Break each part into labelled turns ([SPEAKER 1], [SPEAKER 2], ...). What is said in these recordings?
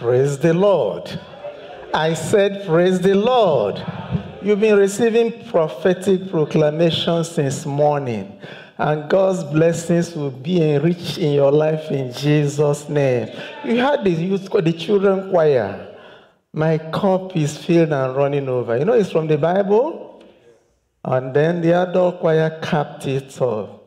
[SPEAKER 1] Praise the Lord. I said, Praise the Lord. You've been receiving prophetic proclamation since morning, and God's blessings will be enriched in your life in Jesus' name. You had the youth, the children choir. My cup is filled and running over. You know, it's from the Bible. And then the adult choir capped it off.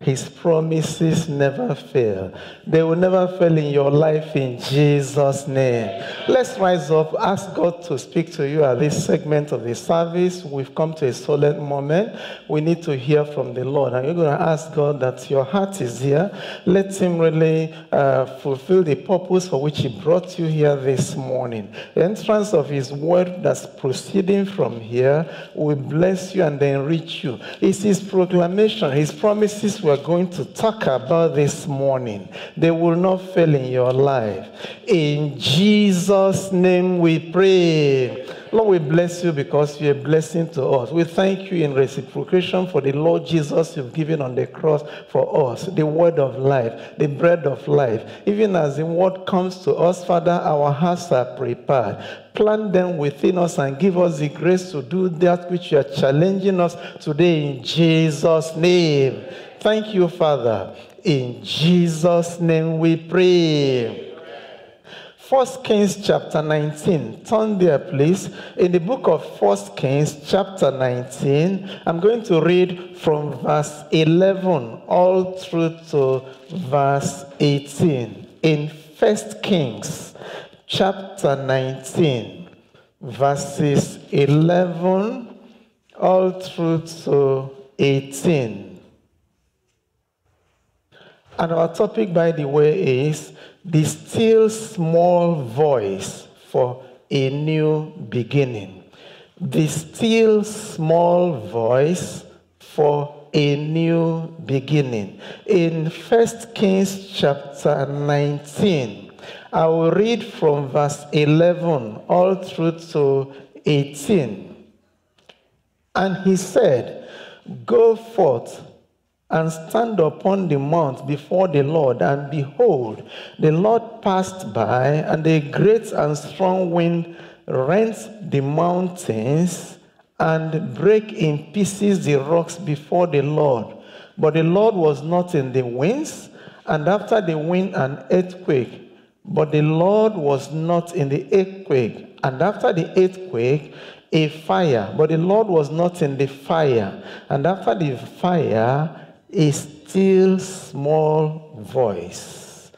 [SPEAKER 1] His promises never fail. They will never fail in your life in Jesus' name. Let's rise up, ask God to speak to you at this segment of the service. We've come to a solemn moment. We need to hear from the Lord. And you're going to ask God that your heart is here. Let Him really uh, fulfill the purpose for which He brought you here this morning. The entrance of His word that's proceeding from here will bless you and enrich you. It's His proclamation, His promises we're going to talk about this morning. They will not fail in your life. In Jesus' name we pray. Lord, we bless you because you're a blessing to us. We thank you in reciprocation for the Lord Jesus you've given on the cross for us, the word of life, the bread of life. Even as the word comes to us, Father, our hearts are prepared. Plant them within us and give us the grace to do that which you are challenging us today in Jesus' name. Thank you, Father. In Jesus' name we pray. First Kings chapter 19. Turn there, please. In the book of First Kings chapter 19, I'm going to read from verse 11 all through to verse 18. In First Kings chapter 19, verses 11 all through to 18. And our topic, by the way, is the still small voice for a new beginning. The still small voice for a new beginning. In 1 Kings chapter 19, I will read from verse 11 all through to 18. And he said, Go forth and stand upon the mount before the Lord. And behold, the Lord passed by, and a great and strong wind rent the mountains and break in pieces the rocks before the Lord. But the Lord was not in the winds, and after the wind, an earthquake. But the Lord was not in the earthquake, and after the earthquake, a fire. But the Lord was not in the fire, and after the fire, a still small voice.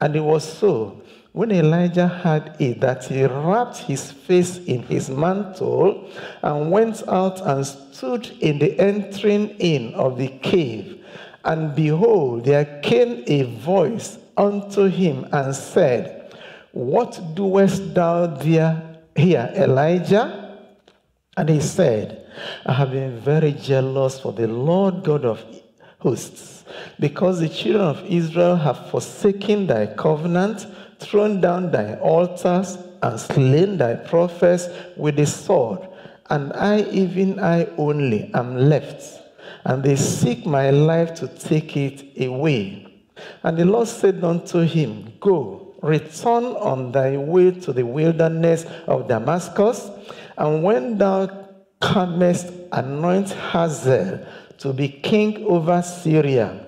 [SPEAKER 1] And it was so when Elijah heard it that he wrapped his face in his mantle and went out and stood in the entering in of the cave. And behold, there came a voice unto him and said, What doest thou there here, Elijah? And he said, I have been very jealous for the Lord God of hosts, because the children of Israel have forsaken thy covenant, thrown down thy altars, and slain thy prophets with the sword. And I, even I only, am left, and they seek my life to take it away. And the Lord said unto him, Go, return on thy way to the wilderness of Damascus, and when thou comest, anoint Hazael to be king over Syria.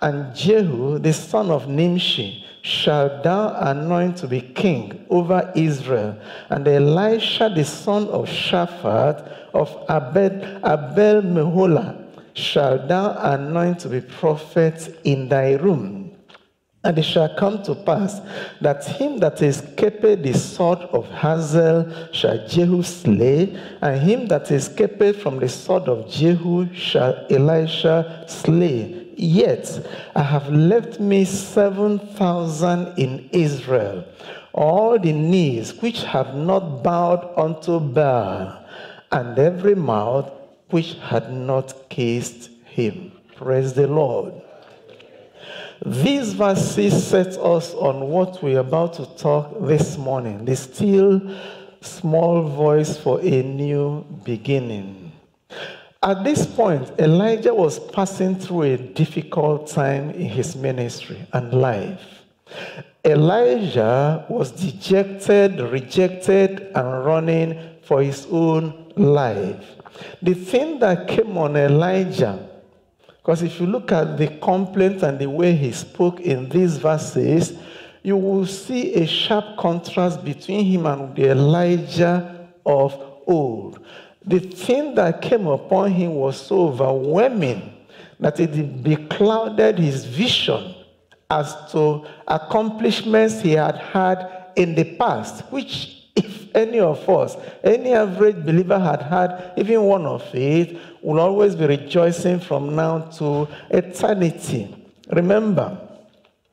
[SPEAKER 1] And Jehu, the son of Nimshi, shall thou anoint to be king over Israel. And Elisha, the son of Shaphat of Abed, Abel Meholah, shall thou anoint to be prophet in thy room. And it shall come to pass that him that escaped the sword of Hazael shall Jehu slay, and him that escaped from the sword of Jehu shall Elisha slay. Yet I have left me seven thousand in Israel, all the knees which have not bowed unto Baal, and every mouth which had not kissed him. Praise the Lord. These verses set us on what we're about to talk this morning the still small voice for a new beginning. At this point, Elijah was passing through a difficult time in his ministry and life. Elijah was dejected, rejected, and running for his own life. The thing that came on Elijah, because if you look at the complaint and the way he spoke in these verses, you will see a sharp contrast between him and the Elijah of old. The thing that came upon him was so overwhelming that it beclouded his vision as to accomplishments he had had in the past, which, any of us, any average believer had had even one of it, will always be rejoicing from now to eternity. Remember,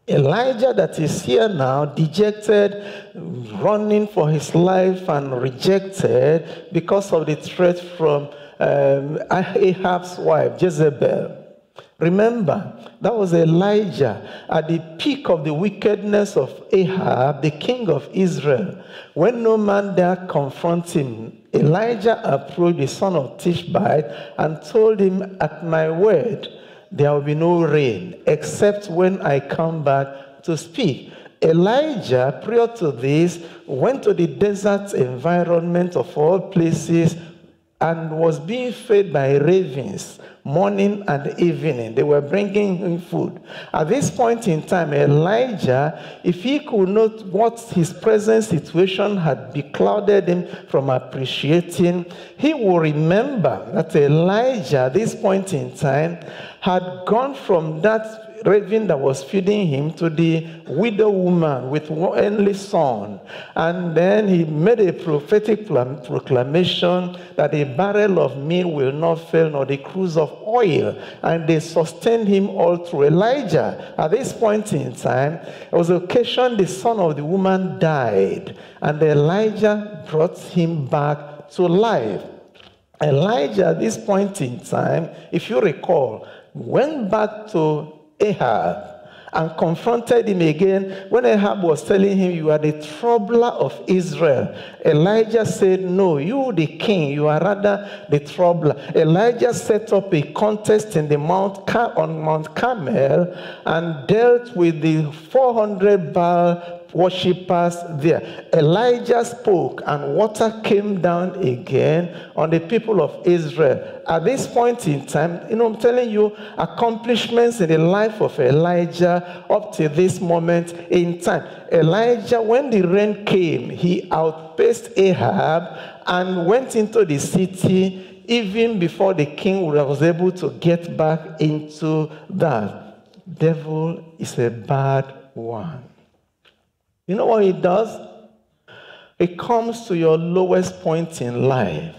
[SPEAKER 1] Elijah, that is here now, dejected, running for his life, and rejected because of the threat from um, Ahab's wife, Jezebel. Remember, that was Elijah at the peak of the wickedness of Ahab, the king of Israel. When no man dare confront him, Elijah approached the son of Tishbite and told him, At my word, there will be no rain except when I come back to speak. Elijah, prior to this, went to the desert environment of all places and was being fed by ravens morning and evening. They were bringing him food. At this point in time, Elijah, if he could not, what his present situation had beclouded him from appreciating, he will remember that Elijah, at this point in time, had gone from that raven that was feeding him to the widow woman with one only son. And then he made a prophetic proclamation that a barrel of meal will not fail, nor the cruse of oil. And they sustained him all through. Elijah, at this point in time, it was occasion the son of the woman died. And Elijah brought him back to life. Elijah, at this point in time, if you recall, went back to Ahab and confronted him again when Ahab was telling him, You are the troubler of Israel. Elijah said, No, you, the king, you are rather the troubler. Elijah set up a contest in the Mount Car- on Mount Carmel and dealt with the 400 Baal worshippers there. Elijah spoke, and water came down again on the people of Israel. At this point in time, you know, I'm telling you, accomplishments in the life of Elijah up to this moment in time. Elijah, when the rain came, he outpaced Ahab and went into the city even before the king was able to get back into that. Devil is a bad one. You know what it does? It comes to your lowest point in life.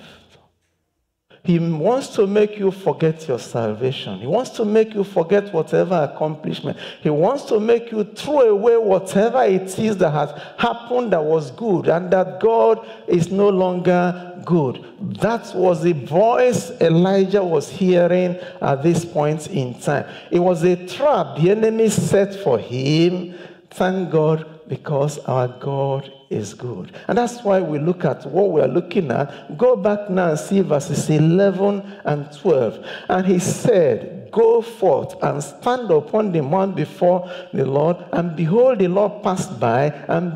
[SPEAKER 1] He wants to make you forget your salvation. He wants to make you forget whatever accomplishment. He wants to make you throw away whatever it is that has happened that was good and that God is no longer good. That was the voice Elijah was hearing at this point in time. It was a trap the enemy set for him. Thank God because our God is good. And that's why we look at what we are looking at. Go back now and see verses 11 and 12. And he said, Go forth and stand upon the mount before the Lord. And behold, the Lord passed by, and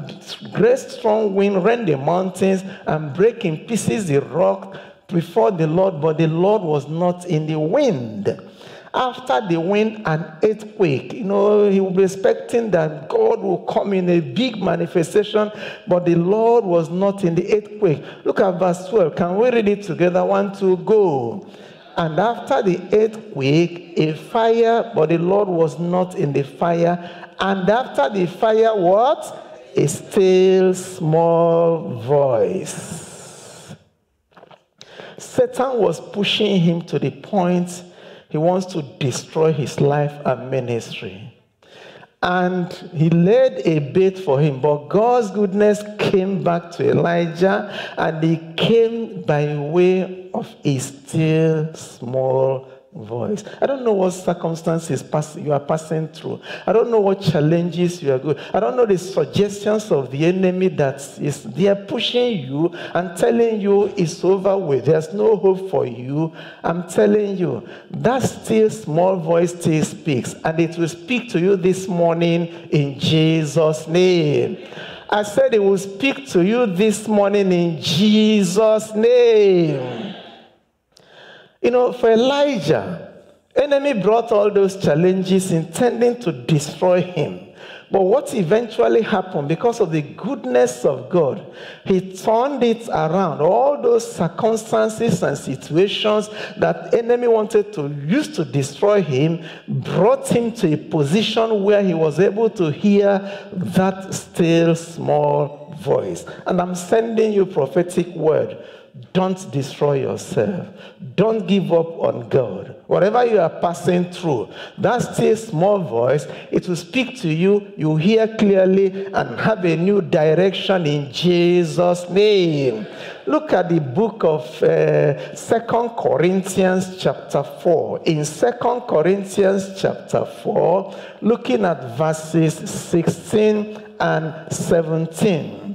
[SPEAKER 1] great strong wind rent the mountains and break in pieces the rock before the Lord. But the Lord was not in the wind after the wind and earthquake, you know, he will be expecting that God will come in a big manifestation, but the Lord was not in the earthquake. Look at verse 12. Can we read it together? One, two, go. And after the earthquake, a fire, but the Lord was not in the fire. And after the fire, what? A still small voice. Satan was pushing him to the point he wants to destroy his life and ministry. And he laid a bait for him, but God's goodness came back to Elijah, and he came by way of a still small voice. I don't know what circumstances pass, you are passing through. I don't know what challenges you are going. I don't know the suggestions of the enemy that is they are pushing you and telling you it's over with. There's no hope for you. I'm telling you, that still small voice still speaks, and it will speak to you this morning in Jesus' name. I said it will speak to you this morning in Jesus' name. You know, for Elijah, enemy brought all those challenges intending to destroy him. But what eventually happened, because of the goodness of God, he turned it around. All those circumstances and situations that enemy wanted to use to destroy him brought him to a position where he was able to hear that still small voice. And I'm sending you prophetic word don't destroy yourself. Don't give up on God. Whatever you are passing through, that still small voice, it will speak to you. You hear clearly and have a new direction in Jesus' name. Look at the book of uh, Second Corinthians chapter 4. In Second Corinthians chapter 4, looking at verses 16 and 17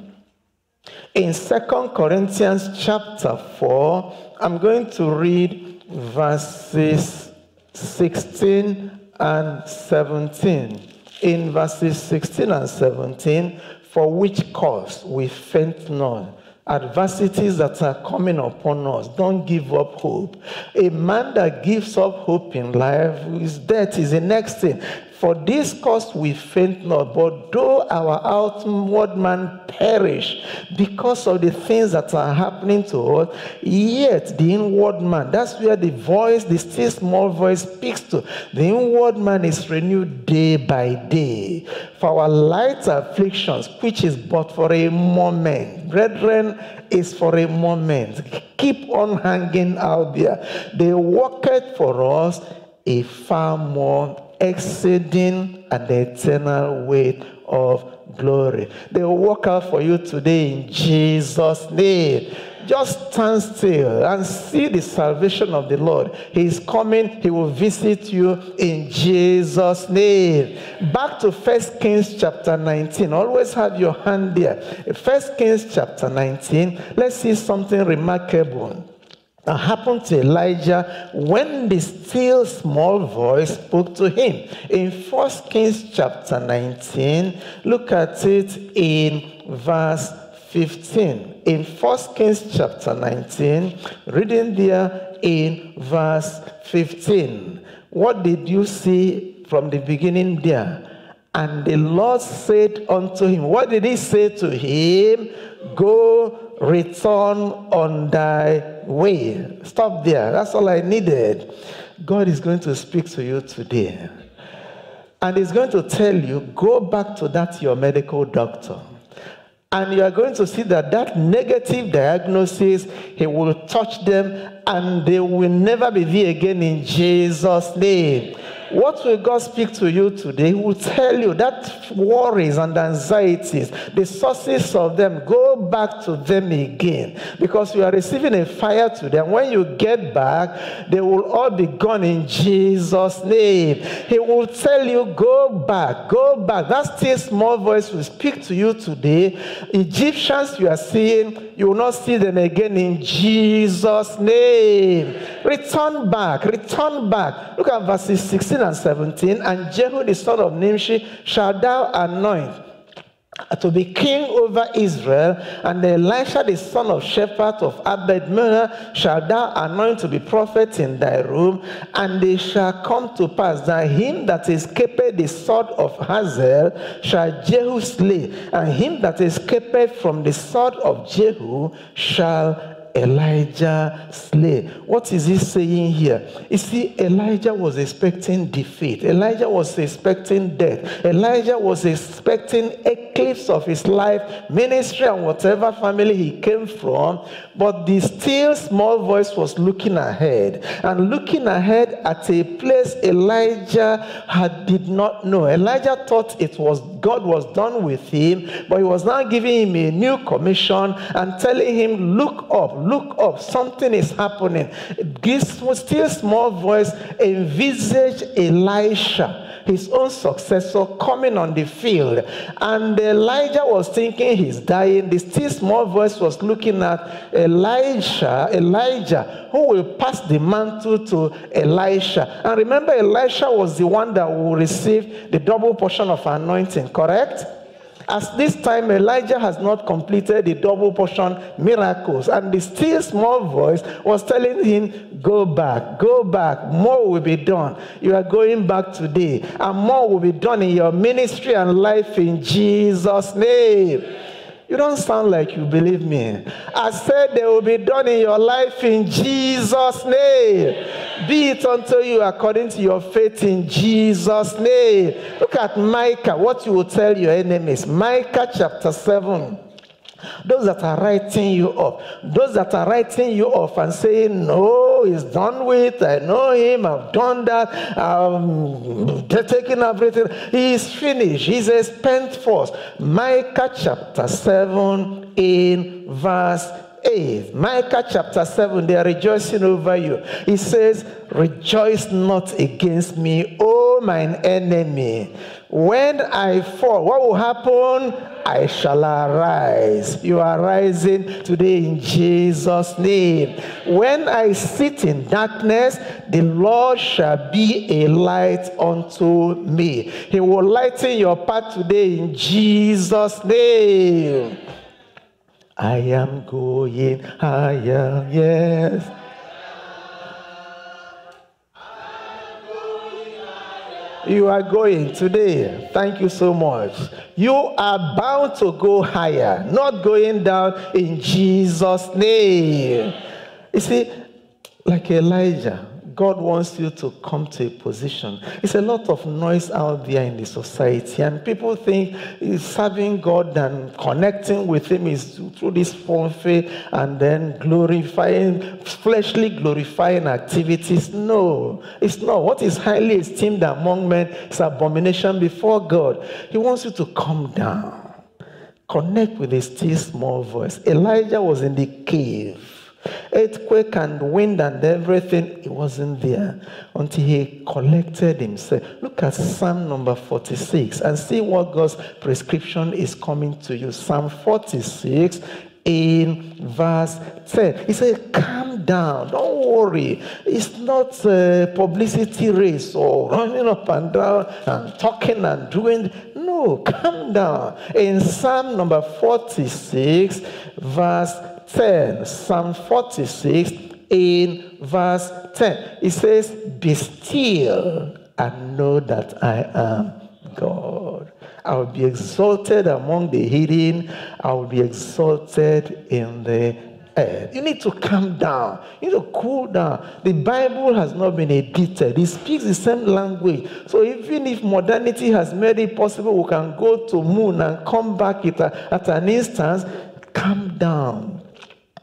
[SPEAKER 1] in Second Corinthians chapter 4, I'm going to read verses 16 and 17. In verses 16 and 17, for which cause we faint not adversities that are coming upon us. Don't give up hope. A man that gives up hope in life, his death is the next thing. For this cause we faint not, but though our outward man perish because of the things that are happening to us, yet the inward man, that's where the voice, the still small voice speaks to. The inward man is renewed day by day. For our light afflictions, which is but for a moment, brethren, is for a moment. Keep on hanging out there. They work it for us a far more exceeding an eternal weight of glory. They will work out for you today in Jesus' name. Just stand still and see the salvation of the Lord. He is coming, He will visit you in Jesus' name. Back to First Kings chapter 19. Always have your hand there. First Kings chapter 19. Let's see something remarkable that happened to Elijah when the still small voice spoke to him. In 1 Kings chapter 19, look at it in verse 15. In 1 Kings chapter 19, reading there in verse 15. What did you see from the beginning there? And the Lord said unto him, What did he say to him? Go return on thy way. Stop there. That's all I needed. God is going to speak to you today. And he's going to tell you, go back to that your medical doctor. And you are going to see that that negative diagnosis, he will touch them and they will never be there again in Jesus' name. What will God speak to you today? He will tell you that worries and anxieties, the sources of them, go back to them again. Because you are receiving a fire to them. When you get back, they will all be gone in Jesus' name. He will tell you, go back, go back. That still small voice will speak to you today. Egyptians you are seeing, you will not see them again in Jesus' name. Return back, return back. Look at verses 16 and 17, and Jehu the son of Nimshi shall thou anoint Uh, to be king over Israel, and Elisha the son of Shaphat of Abed shall thou anoint to be prophet in thy room, and it shall come to pass that him that escaped the sword of Hazael shall Jehu slay, and him that escaped from the sword of Jehu shall Elijah slay. What is he saying here? You see, Elijah was expecting defeat. Elijah was expecting death. Elijah was expecting eclipse of his life, ministry, and whatever family he came from. But the still small voice was looking ahead and looking ahead at a place Elijah had did not know. Elijah thought it was God was done with him, but he was now giving him a new commission and telling him, Look up, look up, something is happening. This still small voice envisaged Elisha his own successor coming on the field. And Elijah was thinking he's dying. The still small voice was looking at Elijah, Elijah, who will pass the mantle to Elisha. And remember, Elisha was the one that will receive the double portion of anointing, correct? As this time Elijah has not completed the double portion miracles, and the still small voice was telling him, Go back, go back, more will be done. You are going back today, and more will be done in your ministry and life in Jesus' name. You don't sound like you believe me. I said they will be done in your life in Jesus' name. Be it unto you according to your faith in Jesus' name. Look at Micah, what you will tell your enemies. Micah chapter 7. Those that are writing you off, those that are writing you off and saying, No, he's done with, I know him, I've done that, I'm taking everything. He's finished, he's a spent force. Micah chapter 7 in verse 8. Micah chapter 7, they are rejoicing over you. He says, Rejoice not against me, O mine enemy. When I fall, what will happen? I shall arise. You are rising today in Jesus' name. When I sit in darkness, the Lord shall be a light unto me. He will lighten your path today in Jesus' name. I am going higher, yes. You are going today. Thank you so much. You are bound to go higher, not going down in Jesus' name. You see, like Elijah, God wants you to come to a position. It's a lot of noise out there in the society, and people think serving God and connecting with Him is through this faith and then glorifying, fleshly glorifying activities. No, it's not. What is highly esteemed among men is abomination before God. He wants you to come down, connect with His still small voice. Elijah was in the cave Earthquake and wind and everything, he wasn't there until he collected himself. Look at Psalm number 46 and see what God's prescription is coming to you. Psalm 46 in verse 10. He said, Calm down, don't worry. It's not a publicity race or running up and down and talking and doing. No, calm down. In Psalm number 46, verse 10, Psalm 46 in verse 10. It says, Be still and know that I am God. I will be exalted among the hidden. I will be exalted in the earth. You need to calm down. You need to cool down. The Bible has not been edited. It speaks the same language. So even if modernity has made it possible, we can go to moon and come back at, at an instance. Calm down.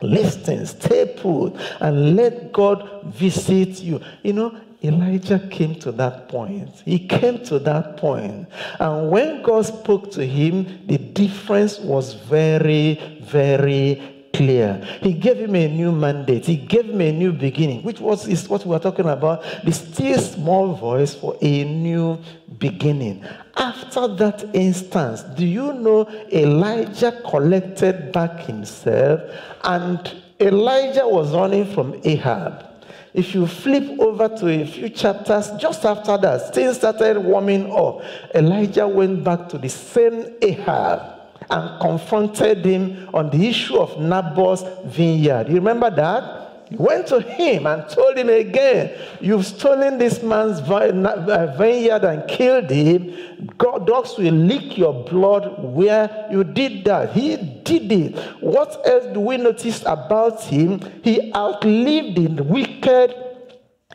[SPEAKER 1] Listen, stay put, and let God visit you. You know, Elijah came to that point. He came to that point. And when God spoke to him, the difference was very, very clear. He gave him a new mandate. He gave him a new beginning, which was is what we are talking about. The still small voice for a new beginning. After that instance, do you know Elijah collected back himself and Elijah was running from Ahab. If you flip over to a few chapters, just after that, things started warming up. Elijah went back to the same Ahab and confronted him on the issue of Naboth's vineyard. You remember that? Went to him and told him again, You've stolen this man's uh, vineyard and killed him. God, dogs will lick your blood where you did that. He did it. What else do we notice about him? He outlived the wicked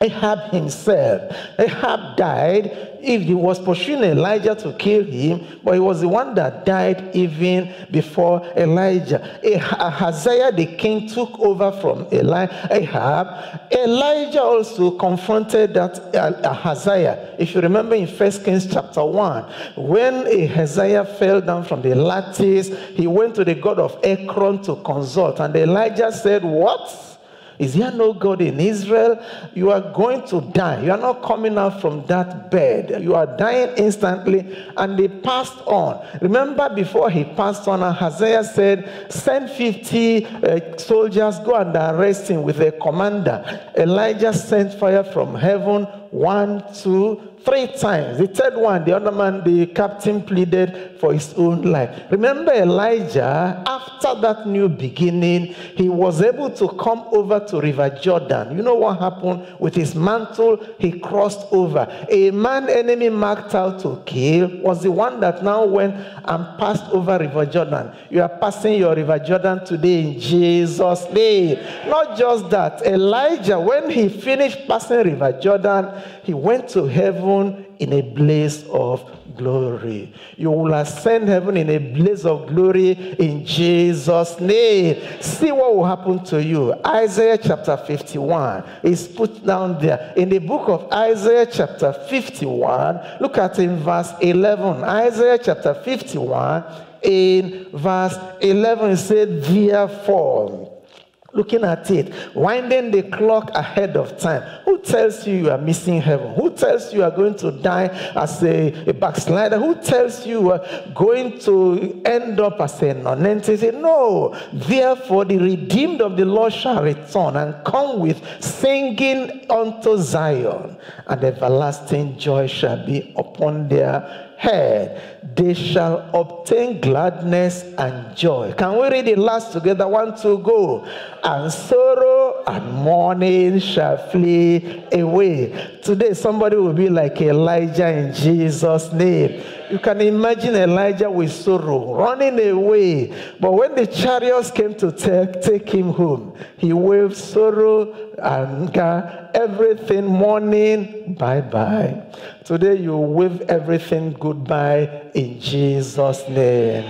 [SPEAKER 1] Ahab himself. Ahab died if he was pursuing Elijah to kill him, but he was the one that died even before Elijah. Ahaziah the king took over from Eli- Ahab. Elijah also confronted that uh, Ahaziah. If you remember in 1 Kings chapter 1, when Ahaziah fell down from the lattice, he went to the god of Ekron to consult, and Elijah said, What? Is there no God in Israel? You are going to die. You are not coming out from that bed. You are dying instantly. And they passed on. Remember, before he passed on, Ahaziah said, Send 50 uh, soldiers, go and arrest him with a commander. Elijah sent fire from heaven one, two, three times. The third one, the other man, the captain pleaded for his own life. Remember Elijah, after that new beginning, he was able to come over to River Jordan. You know what happened with his mantle? He crossed over. A man enemy marked out to kill was the one that now went and passed over River Jordan. You are passing your River Jordan today in Jesus' name. Not just that, Elijah, when he finished passing River Jordan, he went to heaven in a blaze of glory. You will ascend heaven in a blaze of glory in Jesus' name. See what will happen to you. Isaiah chapter 51 is put down there. In the book of Isaiah chapter 51, look at in verse 11. Isaiah chapter 51 in verse 11 it said, Therefore, looking at it, winding the clock ahead of time. Who tells you you are missing heaven? Who tells you you are going to die as a, a backslider? Who tells you you are going to end up as a nonentity? Say, no. Therefore, the redeemed of the Lord shall return and come with singing unto Zion, and everlasting joy shall be upon their head, they shall obtain gladness and joy. Can we read it last together? One, two, go. And sorrow and mourning shall flee away. Today, somebody will be like Elijah in Jesus' name. You can imagine Elijah with sorrow running away. But when the chariots came to take, take him home, he waved sorrow, anger, everything, mourning, bye bye. Today you wave everything goodbye in Jesus' name.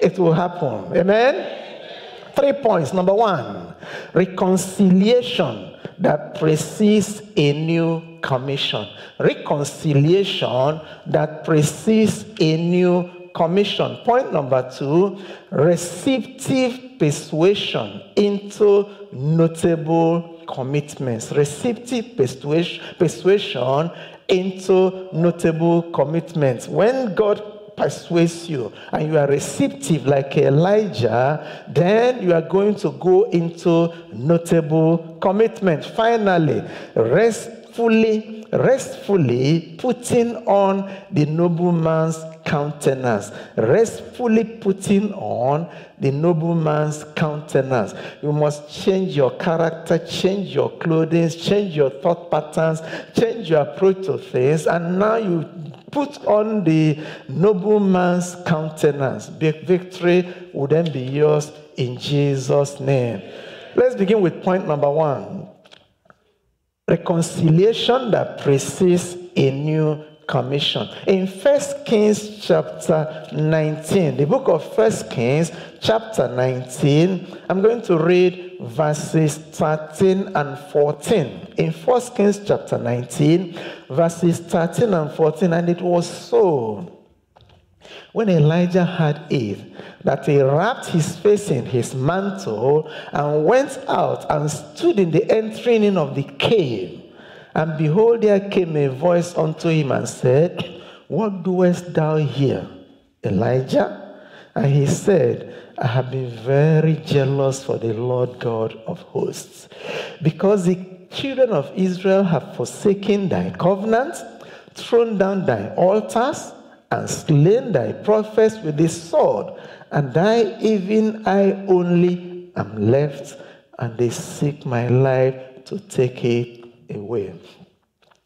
[SPEAKER 1] It will happen. Amen? Three points. Number one, reconciliation that precedes a new commission. Reconciliation that precedes a new commission. Point number two, receptive persuasion into notable commitments. Receptive persuasion into notable commitments. When God persuades you and you are receptive like Elijah, then you are going to go into notable commitment. Finally, restfully, restfully putting on the nobleman's countenance. Restfully putting on the nobleman's countenance. You must change your character, change your clothing, change your thought patterns, change your approach to things, and now you put on the nobleman's countenance. Victory will then be yours in Jesus' name. Let's begin with point number one reconciliation that precedes a new commission. In First Kings chapter 19, the book of First Kings chapter 19, I'm going to read verses 13 and 14. In First Kings chapter 19, verses 13 and 14, and it was so when Elijah had it that he wrapped his face in his mantle and went out and stood in the entering in of the cave. And behold, there came a voice unto him and said, What doest thou here, Elijah? And he said, I have been very jealous for the Lord God of hosts, because the children of Israel have forsaken thy covenant, thrown down thy altars, and slain thy prophets with the sword, and I, even I only, am left, and they seek my life to take it away.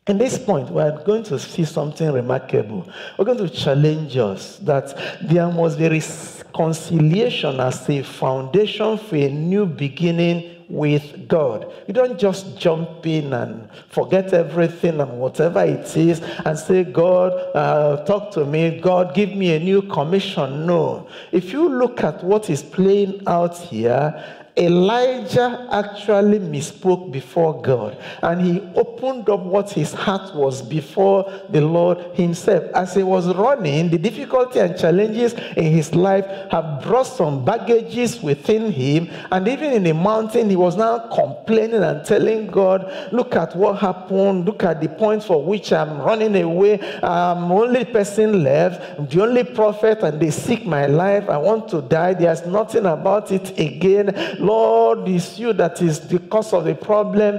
[SPEAKER 1] In this point, we are going to see something remarkable. We're going to challenge us that there must be reconciliation as a foundation for a new beginning with God. You don't just jump in and forget everything and whatever it is and say, God, uh, talk to me. God, give me a new commission. No. If you look at what is playing out here, Elijah actually misspoke before God and he opened up what his heart was before the Lord himself. As he was running, the difficulty and challenges in his life have brought some baggages within him. And even in the mountain, he was now complaining and telling God, Look at what happened. Look at the point for which I'm running away. I'm only person left, I'm the only prophet, and they seek my life. I want to die. There's nothing about it again. Lord, it's you that is the cause of the problem.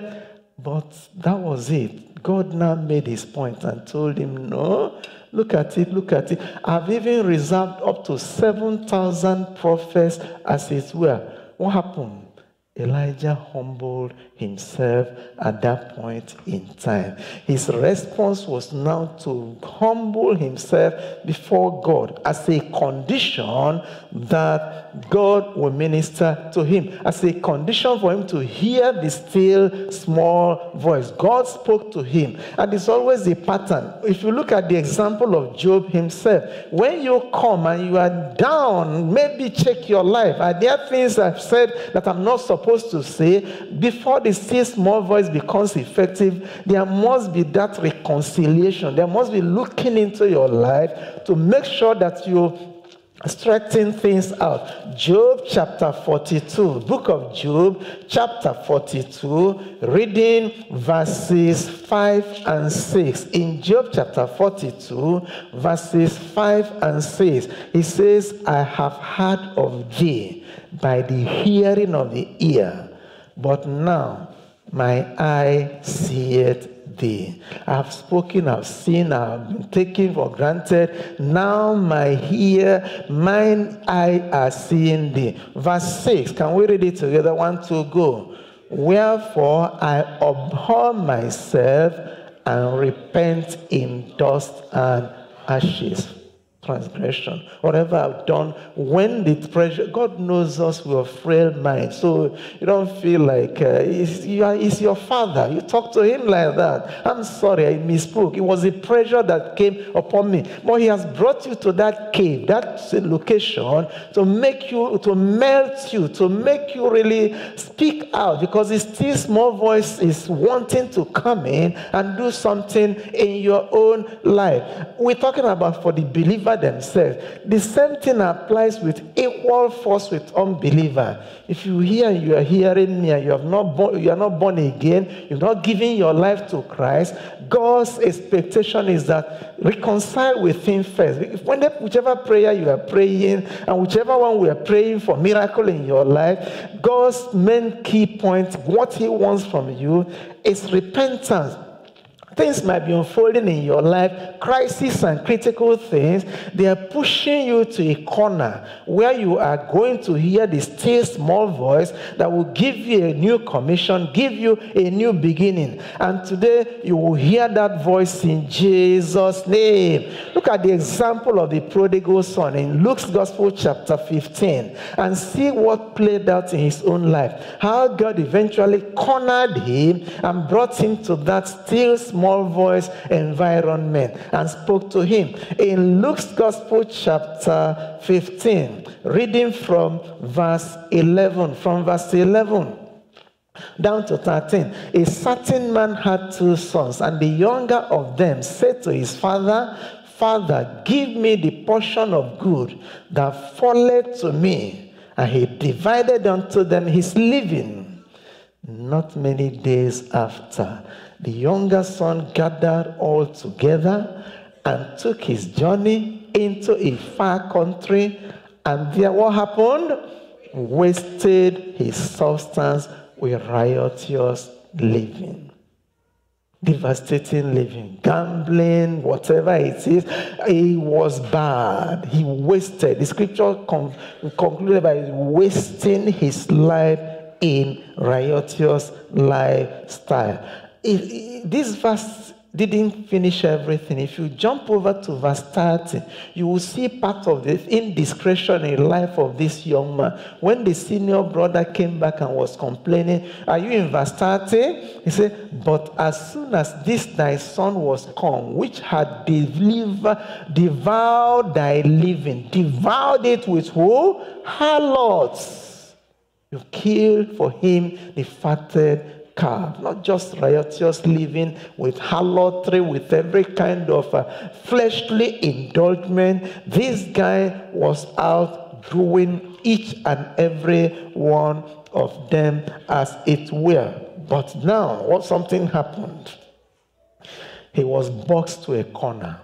[SPEAKER 1] But that was it. God now made his point and told him, No, look at it, look at it. I've even reserved up to 7,000 prophets as it were. What happened? Elijah humbled himself at that point in time. His response was now to humble himself before God as a condition that God will minister to him, as a condition for him to hear the still small voice. God spoke to him, and it's always a pattern. If you look at the example of Job himself, when you come and you are down, maybe check your life. Are there things I've said that I'm not supposed to say, before the still small voice becomes effective, there must be that reconciliation. There must be looking into your life to make sure that you straighten things out. Job chapter 42, book of Job chapter 42, reading verses 5 and 6. In Job chapter 42, verses 5 and 6, he says, I have heard of thee by the hearing of the ear, but now my eye seeth thee. I've spoken, I've seen, I've been taken for granted. Now my ear, mine eye are seeing thee. Verse 6, can we read it together? One, two, go. Wherefore I abhor myself and repent in dust and ashes transgression, whatever I've done, when the pressure, God knows us with a frail mind. So you don't feel like uh, he's, you are, he's your father. You talk to him like that. I'm sorry, I misspoke. It was a pressure that came upon me. But he has brought you to that cave, that location, to make you, to melt you, to make you really speak out because his still small voice is wanting to come in and do something in your own life. We're talking about for the believer themselves. The same thing applies with equal force with unbeliever. If you hear and you are hearing me and you have not born, you are not born again, you've not given your life to Christ, God's expectation is that reconcile with Him first. Whenever, whichever prayer you are praying and whichever one we are praying for miracle in your life, God's main key point, what He wants from you, is repentance Things might be unfolding in your life, crises and critical things. They are pushing you to a corner where you are going to hear the still small voice that will give you a new commission, give you a new beginning. And today you will hear that voice in Jesus' name. Look at the example of the prodigal son in Luke's Gospel, chapter 15, and see what played out in his own life. How God eventually cornered him and brought him to that still small small voice environment and spoke to him. In Luke's Gospel, chapter 15, reading from verse 11, from verse 11 down to 13. A certain man had two sons, and the younger of them said to his father, Father, give me the portion of good that falleth to me. And he divided unto them his living. Not many days after, the younger son gathered all together and took his journey into a far country. And there, what happened? Wasted his substance with riotous living. Devastating living, gambling, whatever it is. It was bad. He wasted. The scripture concluded by wasting his life in riotous lifestyle it, this verse didn't finish everything. If you jump over to verse 30, you will see part of the indiscretion in life of this young man. When the senior brother came back and was complaining, Are you in verse 30? He said, But as soon as this thy son was come, which had delivered, devoured thy living, devoured it with who? Harlots. You killed for him the fatted calf, not just riotous living with harlotry, with every kind of uh, fleshly indulgence. This guy was out doing each and every one of them as it were. But now, what something happened? He was boxed to a corner.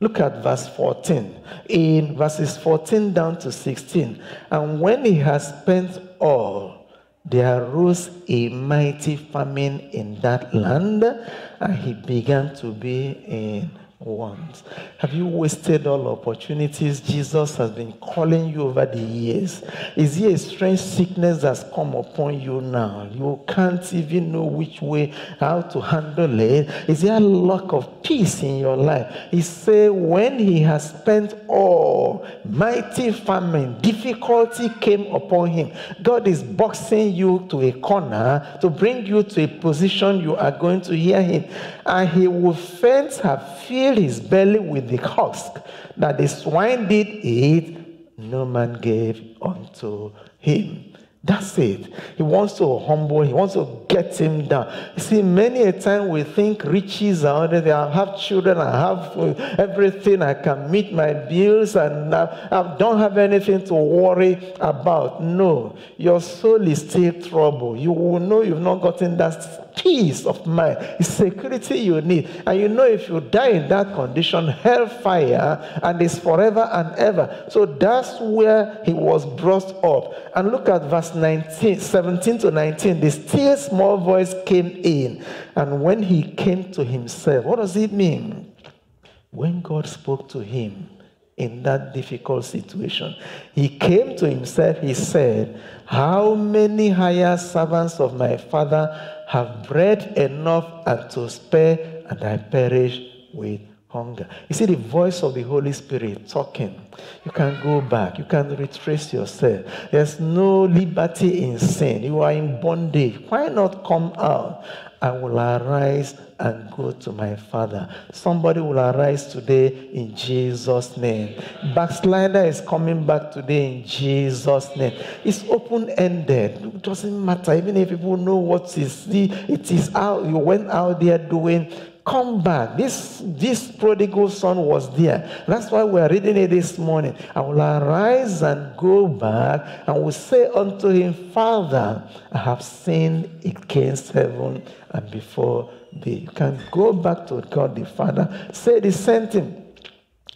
[SPEAKER 1] Look at verse 14. In verses 14 down to 16. And when he has spent all, there arose a mighty famine in that land, and he began to be in want. Have you wasted all opportunities Jesus has been calling you over the years? Is there a strange sickness that's come upon you now? You can't even know which way, how to handle it. Is there a lack of peace in your life? He said, when he has spent all, mighty famine, difficulty came upon him. God is boxing you to a corner to bring you to a position you are going to hear him. And he will faint have filled his belly with the husk that the swine did eat, no man gave unto him. That's it. He wants to humble, he wants to get him down. You see, many a time we think riches are under there. I have children, I have everything, I can meet my bills, and I don't have anything to worry about. No, your soul is still trouble. You will know you've not gotten that peace of mind, it's security you need. And you know if you die in that condition, hellfire, and it's forever and ever. So that's where he was brought up. And look at verse 19, 17 to 19. The still small voice came in. And when he came to himself, what does it mean? When God spoke to him, in that difficult situation. He came to himself, he said, How many hired servants of my father have bread enough and to spare, and I perish with hunger. You see the voice of the Holy Spirit talking. You can go back. You can retrace yourself. There's no liberty in sin. You are in bondage. Why not come out I will arise and go to my Father. Somebody will arise today in Jesus' name. Backslider is coming back today in Jesus' name. It's open ended. It doesn't matter. Even if people know what is the, it is out. You went out there doing come back. This, this prodigal son was there. That's why we're reading it this morning. I will arise and go back and will say unto him, Father, I have sinned against heaven and before thee. You can go back to God the Father, say the same thing.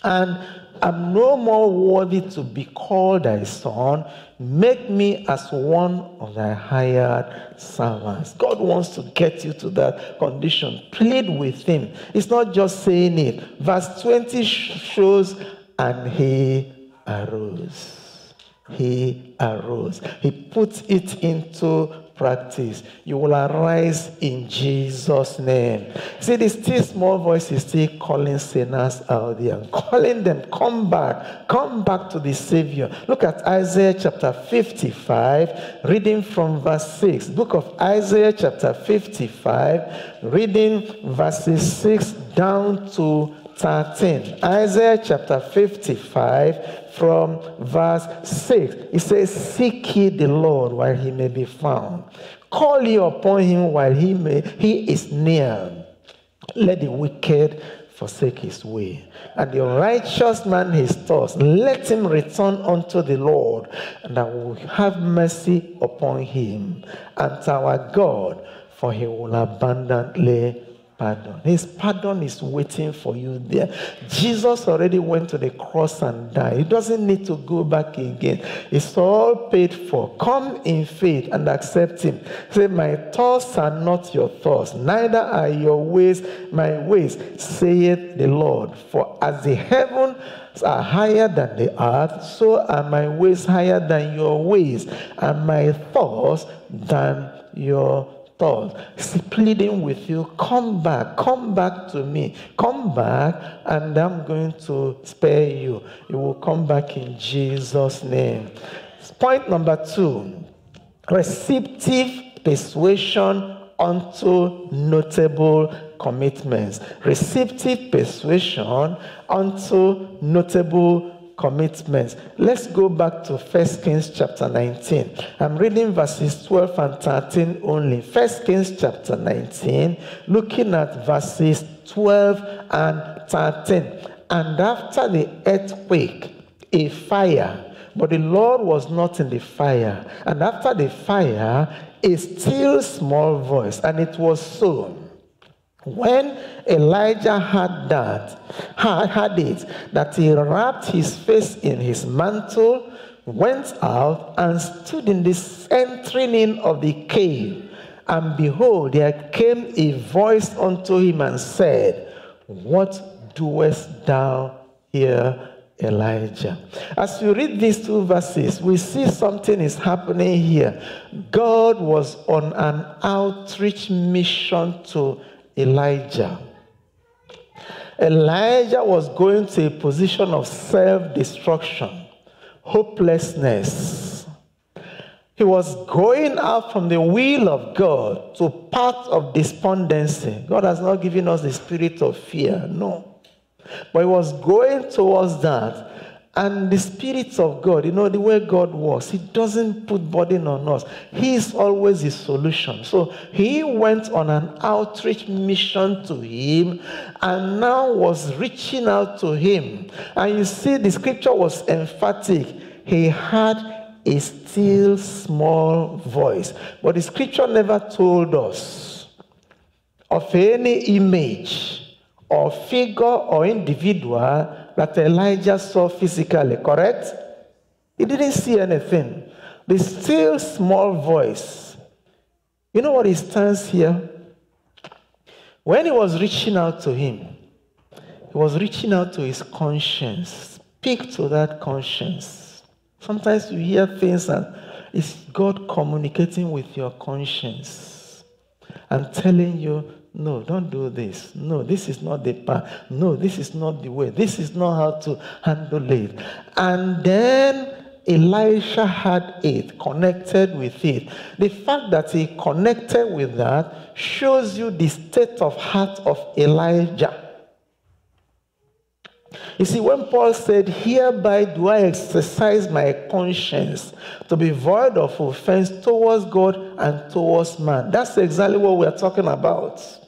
[SPEAKER 1] And I'm no more worthy to be called thy son. Make me as one of thy hired servants. God wants to get you to that condition. Plead with him. It's not just saying it. Verse 20 shows, and he arose. He arose. He put it into practice. You will arise in Jesus' name. See, the still small voice is still calling sinners out there, calling them, come back, come back to the Savior. Look at Isaiah chapter 55, reading from verse 6. Book of Isaiah chapter 55, reading verses 6 down to 13. Isaiah chapter 55 from verse 6. It says, Seek ye the Lord while he may be found. Call ye upon him while he may he is near. Let the wicked forsake his way, and the righteous man his thoughts. Let him return unto the Lord, and I will have mercy upon him and our God, for he will abundantly pardon. His pardon is waiting for you there. Jesus already went to the cross and died. He doesn't need to go back again. It's all paid for. Come in faith and accept Him. Say, My thoughts are not your thoughts, neither are your ways my ways, saith the Lord. For as the heaven are higher than the earth, so are my ways higher than your ways, and my thoughts than your thought, pleading with you, come back, come back to me, come back, and I'm going to spare you. You will come back in Jesus' name. Point number two receptive persuasion unto notable commitments. Receptive persuasion unto notable commitments. Let's go back to 1 Kings chapter 19. I'm reading verses 12 and 13 only. 1 Kings chapter 19, looking at verses 12 and 13. And after the earthquake, a fire, but the Lord was not in the fire. And after the fire, a still small voice. And it was so when Elijah had that, had, had it, that he wrapped his face in his mantle, went out, and stood in the entering in of the cave. And behold, there came a voice unto him and said, What doest thou here, Elijah? As you read these two verses, we see something is happening here. God was on an outreach mission to Elijah. Elijah was going to a position of self destruction, hopelessness. He was going out from the will of God to path of despondency. God has not given us the spirit of fear, no. But he was going towards that. And the Spirit of God, you know, the way God works, He doesn't put burden on us. He is always His solution. So He went on an outreach mission to Him and now was reaching out to Him. And you see, the scripture was emphatic. He had a still small voice. But the scripture never told us of any image or figure or individual that Elijah saw physically, correct? He didn't see anything. The still small voice. You know what he stands here? When he was reaching out to him, he was reaching out to his conscience. Speak to that conscience. Sometimes you hear things and it's God communicating with your conscience and telling you no, don't do this. No, this is not the path. No, this is not the way. This is not how to handle it. And then Elisha had it, connected with it. The fact that he connected with that shows you the state of heart of Elijah. You see, when Paul said, Hereby do I exercise my conscience to be void of offense towards God and towards man, that's exactly what we're talking about.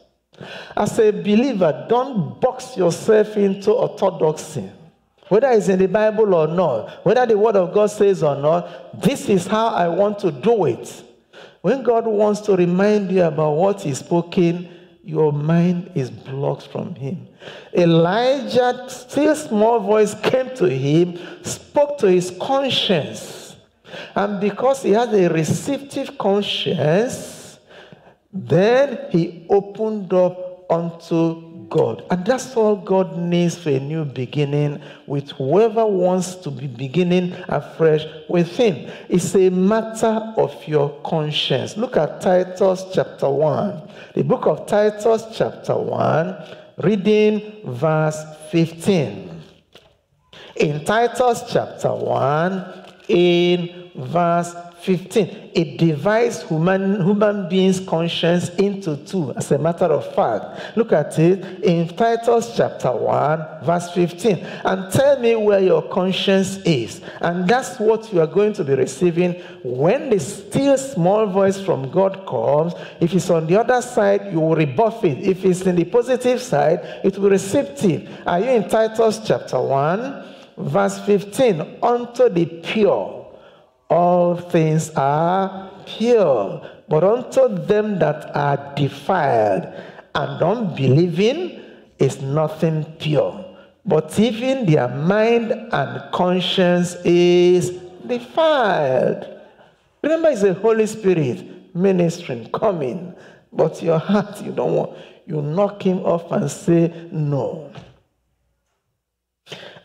[SPEAKER 1] As a believer, don't box yourself into orthodoxy. Whether it's in the Bible or not, whether the Word of God says or not, this is how I want to do it. When God wants to remind you about what He's spoken, your mind is blocked from Him. Elijah, still small voice, came to him, spoke to his conscience. And because he had a receptive conscience, then he opened up unto God. And that's all God needs for a new beginning with whoever wants to be beginning afresh with Him. It's a matter of your conscience. Look at Titus chapter 1. The book of Titus chapter 1, reading verse 15. In Titus chapter 1, in verse 15, it divides human, human beings' conscience into two, as a matter of fact. Look at it in Titus chapter 1, verse 15. And tell me where your conscience is. And that's what you are going to be receiving when the still small voice from God comes. If it's on the other side, you will rebuff it. If it's in the positive side, it will be receptive. Are you in Titus chapter 1, verse 15? Unto the pure all things are pure, but unto them that are defiled and unbelieving is nothing pure. But even their mind and conscience is defiled. Remember, it's the Holy Spirit ministering, coming, but your heart, you don't want, you knock him off and say, No.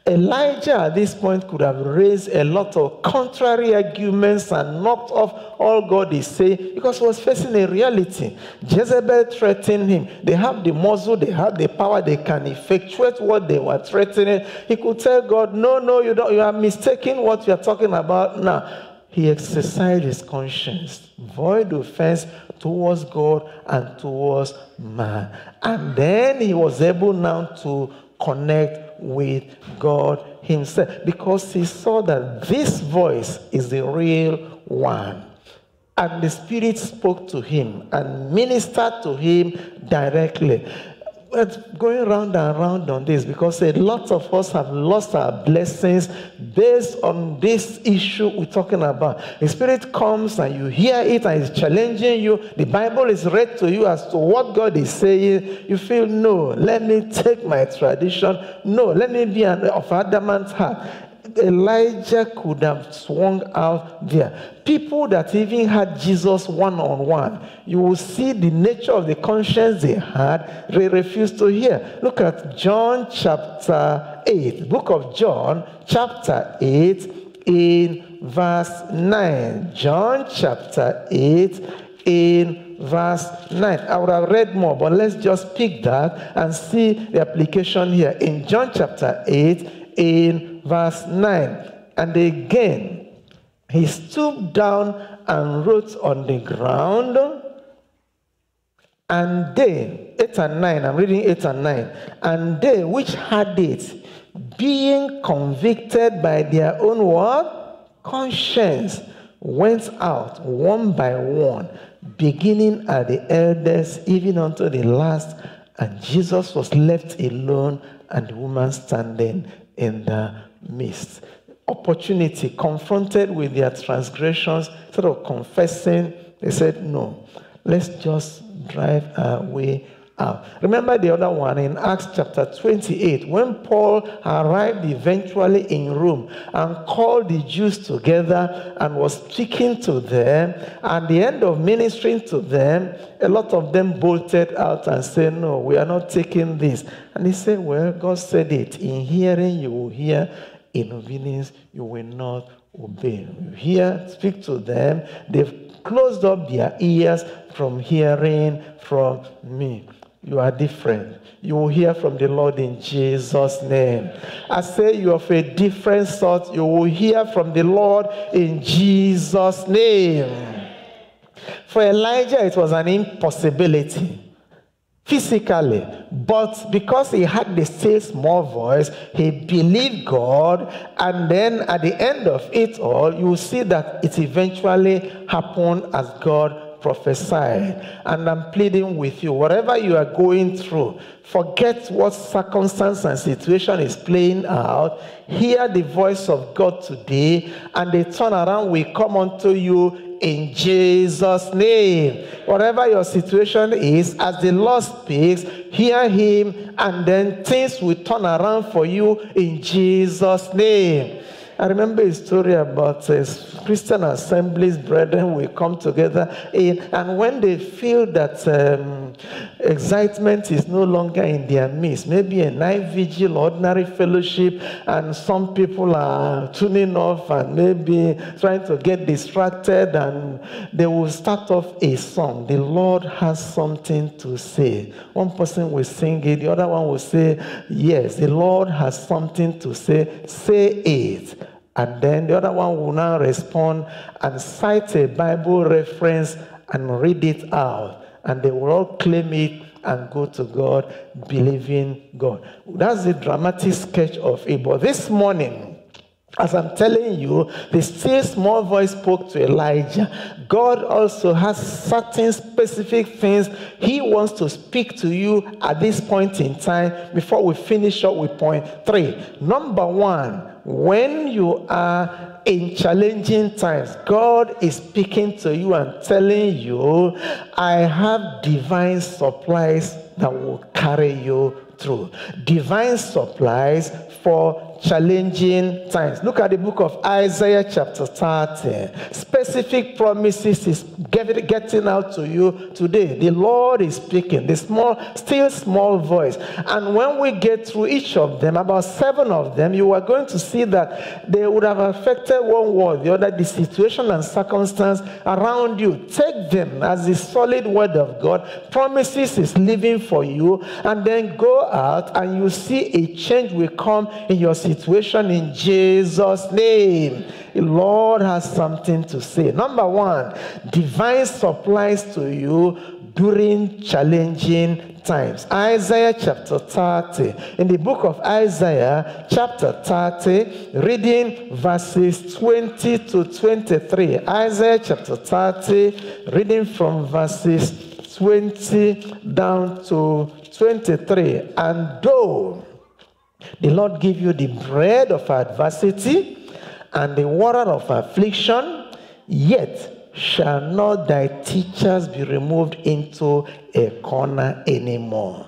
[SPEAKER 1] Elijah at this point could have raised a lot of contrary arguments and knocked off all God is saying because he was facing a reality. Jezebel threatened him. They have the muscle, they have the power, they can effectuate what they were threatening. He could tell God, No, no, you don't, you are mistaking what you are talking about now. He exercised his conscience, void offense towards God and towards man. And then he was able now to connect with God Himself because he saw that this voice is the real one. And the Spirit spoke to him and ministered to him directly we're going round and round on this because eh, a lot of us have lost our blessings based on this issue we're talking about. The Spirit comes and you hear it and it's challenging you. The Bible is read to you as to what God is saying. You feel, no, let me take my tradition. No, let me be an, of adamant heart. Elijah could have swung out there. People that even had Jesus one on one, you will see the nature of the conscience they had, they refused to hear. Look at John chapter 8, book of John, chapter 8, in verse 9. John chapter 8, in verse 9. I would have read more, but let's just pick that and see the application here. In John chapter 8, in verse 9. And again, he stooped down and wrote on the ground. And they, 8 and 9, I'm reading 8 and 9. And they which had it, being convicted by their own what? Conscience, went out one by one, beginning at the eldest, even unto the last. And Jesus was left alone, and the woman standing in the midst. Opportunity, confronted with their transgressions, instead of confessing, they said, No, let's just drive our way out. Remember the other one in Acts chapter 28, when Paul arrived eventually in Rome and called the Jews together and was speaking to them. At the end of ministering to them, a lot of them bolted out and said, No, we are not taking this. And he said, Well, God said it. In hearing, you will hear in obedience you will not obey. You hear, speak to them. They've closed up their ears from hearing from me. You are different. You will hear from the Lord in Jesus' name. I say you are of a different sort. You will hear from the Lord in Jesus' name. For Elijah, it was an impossibility physically, but because he had the still small voice, he believed God, and then at the end of it all, you will see that it eventually happened as God prophesied. And I'm pleading with you, whatever you are going through, forget what circumstance and situation is playing out. Hear the voice of God today, and the turnaround will come unto you in Jesus' name. Whatever your situation is, as the Lord speaks, hear Him, and then things will turn around for you in Jesus' name. I remember a story about uh, Christian assemblies, brethren will come together, in, and when they feel that um, excitement is no longer in their midst, maybe a night vigil, ordinary fellowship, and some people are tuning off and maybe trying to get distracted, and they will start off a song. The Lord has something to say. One person will sing it, the other one will say, Yes, the Lord has something to say. Say it. And then the other one will now respond and cite a Bible reference and read it out. And they will all claim it and go to God, believing God. That's the dramatic sketch of it. But this morning, as I'm telling you, the still small voice spoke to Elijah. God also has certain specific things He wants to speak to you at this point in time before we finish up with point three. Number one, when you are in challenging times, God is speaking to you and telling you, I have divine supplies that will carry you through. Divine supplies for challenging times. Look at the book of Isaiah, chapter 30. Specific promises is getting out to you today. The Lord is speaking, the small, still small voice. And when we get through each of them, about seven of them, you are going to see that they would have affected one way or the other, the situation and circumstance around you. Take them as the solid word of God. Promises is living for you, and then go out and you see a change will come in your situation in Jesus' name. The Lord has something to say. Number one, divine supplies to you during challenging times. Isaiah chapter 30. In the book of Isaiah chapter 30, reading verses 20 to 23. Isaiah chapter 30, reading from verses 20 down to 23. And though the Lord give you the bread of adversity and the water of affliction, yet shall not thy teachers be removed into a corner anymore.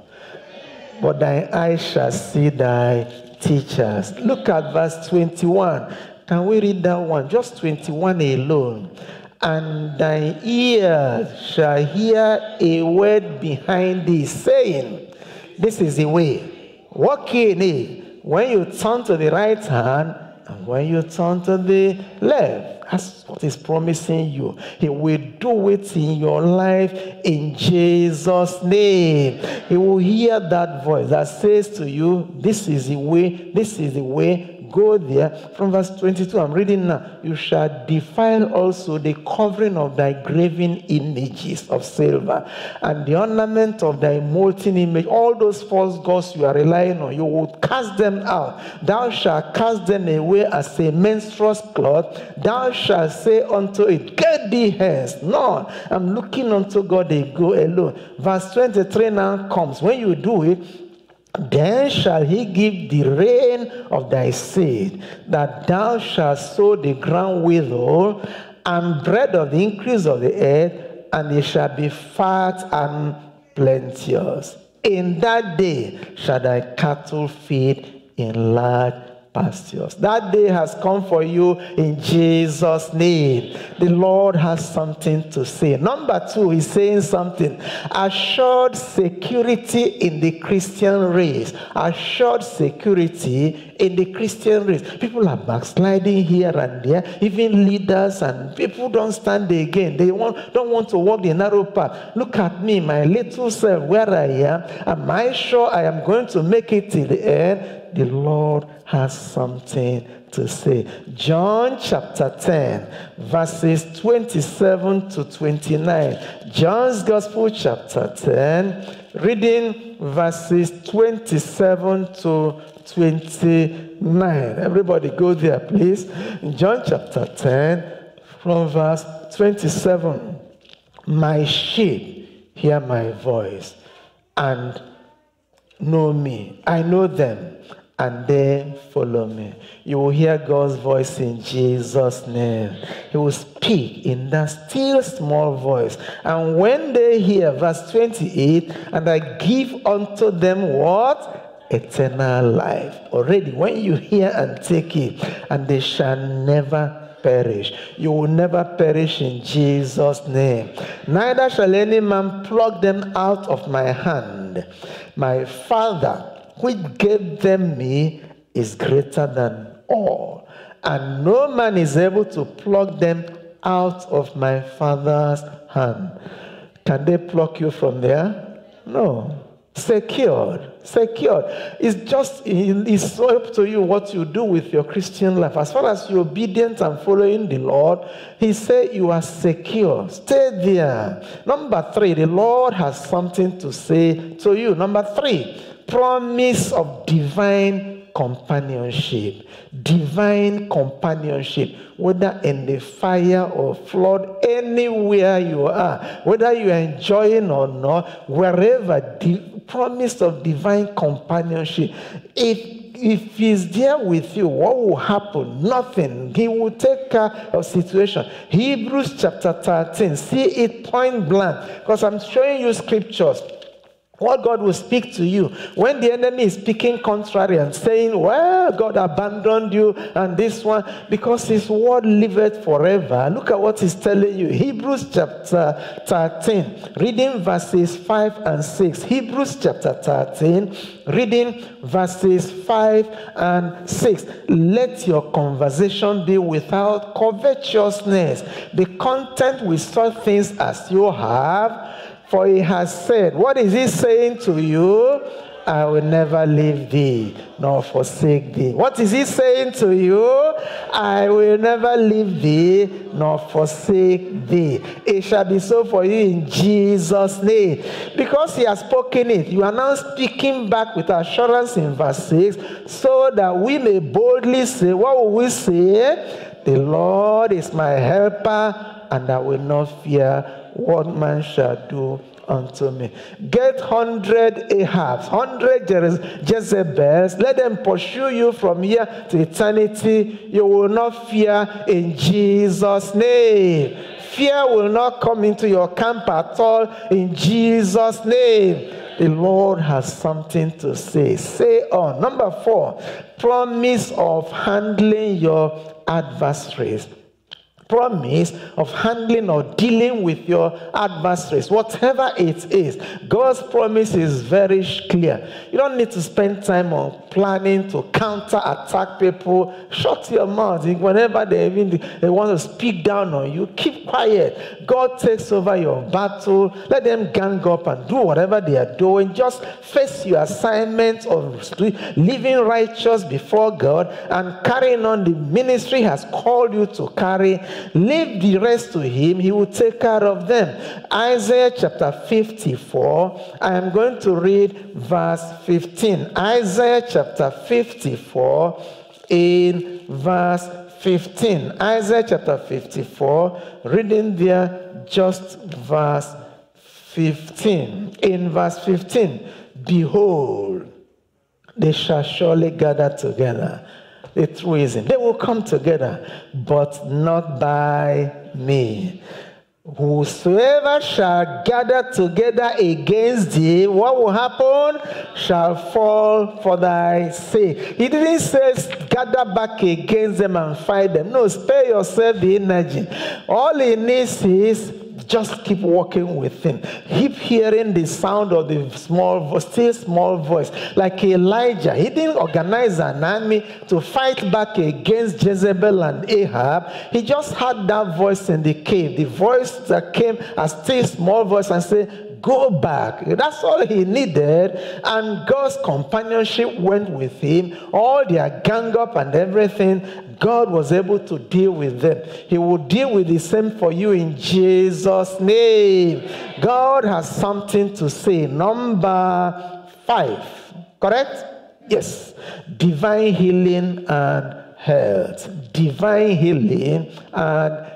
[SPEAKER 1] But thy eyes shall see thy teachers. Look at verse 21. Can we read that one? Just 21 alone. And thy ears shall hear a word behind thee, saying, This is the way. Walk in it. When you turn to the right hand, and when you turn to the left, that's what he's promising you. He will do it in your life in Jesus' name. He will hear that voice that says to you, This is the way, this is the way, go there from verse 22. I'm reading now. You shall defile also the covering of thy graven images of silver and the ornament of thy molten image. All those false gods you are relying on, you will cast them out. Thou shalt cast them away as a menstruous cloth. Thou shalt say unto it, Get thee hence. No, I'm looking unto God, they go alone. Verse 23 now comes. When you do it, then shall he give the rain of thy seed, that thou shalt sow the ground withal, and bread of the increase of the earth, and it shall be fat and plenteous. In that day shall thy cattle feed in large pastures. That day has come for you in Jesus' name. The Lord has something to say. Number two, he's saying something. Assured security in the Christian race. Assured security in the Christian race. People are backsliding here and there. Even leaders and people don't stand again. They want, don't want to walk the narrow path. Look at me, my little self, where I am. Am I sure I am going to make it till the end? The Lord has something to say. John chapter 10, verses 27 to 29. John's Gospel chapter 10, reading verses 27 to 29. Everybody go there, please. John chapter 10, from verse 27. My sheep hear my voice and know me. I know them and then follow me. You will hear God's voice in Jesus' name. He will speak in that still small voice. And when they hear, verse 28, and I give unto them what? Eternal life. Already, when you hear and take it, and they shall never perish. You will never perish in Jesus' name. Neither shall any man pluck them out of my hand. My Father which gave them me is greater than all, and no man is able to pluck them out of my Father's hand. Can they pluck you from there? No. Secured. Secured. It's just, it's so up to you what you do with your Christian life. As far as you're obedient and following the Lord, He said you are secure. Stay there. Number three, the Lord has something to say to you. Number three, promise of divine companionship. Divine companionship, whether in the fire or flood, anywhere you are, whether you are enjoying or not, wherever, the promise of divine companionship. If if he's there with you, what will happen? Nothing. He will take care of situation. Hebrews chapter 13. See it point blank. Because I'm showing you scriptures what God will speak to you. When the enemy is speaking contrary and saying, Well, God abandoned you and this one, because his word liveth forever. Look at what he's telling you. Hebrews chapter 13, reading verses 5 and 6. Hebrews chapter 13, reading verses 5 and 6. Let your conversation be without covetousness. Be content with such things as you have for he has said, What is he saying to you? I will never leave thee nor forsake thee. What is he saying to you? I will never leave thee nor forsake thee. It shall be so for you in Jesus' name. Because he has spoken it, you are now speaking back with assurance in verse 6 so that we may boldly say, What will we say? The Lord is my helper, and I will not fear what man shall do unto me. Get hundred Ahabs, hundred Jezebels, let them pursue you from here to eternity. You will not fear in Jesus' name. Fear will not come into your camp at all in Jesus' name. The Lord has something to say. Say on. Number four, promise of handling your adversaries promise of handling or dealing with your adversaries, whatever it is. God's promise is very clear. You don't need to spend time on planning to counter attack people. Shut your mouth. Whenever they even they want to speak down on you, keep quiet. God takes over your battle. Let them gang up and do whatever they are doing. Just face your assignment of living righteous before God and carrying on the ministry has called you to carry Leave the rest to him, he will take care of them. Isaiah chapter 54, I am going to read verse 15. Isaiah chapter 54, in verse 15. Isaiah chapter 54, reading there just verse 15. In verse 15, behold, they shall surely gather together the truism. They will come together, but not by me. Whosoever shall gather together against thee, what will happen? Shall fall for thy sake. He didn't say gather back against them and fight them. No, spare yourself the energy. All he needs is just keep walking with him. Keep hearing the sound of the small voice, still small voice. Like Elijah, he didn't organize an army to fight back against Jezebel and Ahab. He just had that voice in the cave, the voice that came as still small voice and said, Go back. That's all he needed. And God's companionship went with him. All their gang up and everything, God was able to deal with them. He will deal with the same for you in Jesus' name. God has something to say. Number five. Correct? Yes. Divine healing and health. Divine healing and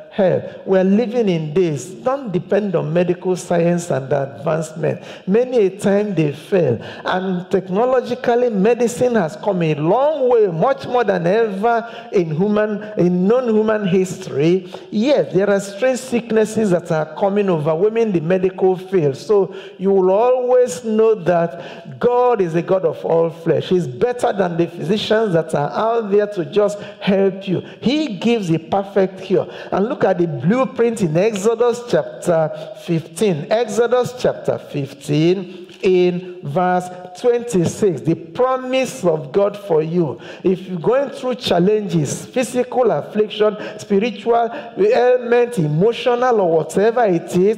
[SPEAKER 1] We're living in this. Don't depend on medical science and advancement. Many a time they fail. And technologically, medicine has come a long way, much more than ever in human, in non-human history. Yes, there are strange sicknesses that are coming overwhelming the medical field. So you will always know that God is a God of all flesh. He's better than the physicians that are out there to just help you. He gives a perfect cure. And look at the blueprint in Exodus chapter 15. Exodus chapter 15 in verse 26 the promise of God for you. If you're going through challenges, physical affliction, spiritual ailment, emotional, or whatever it is,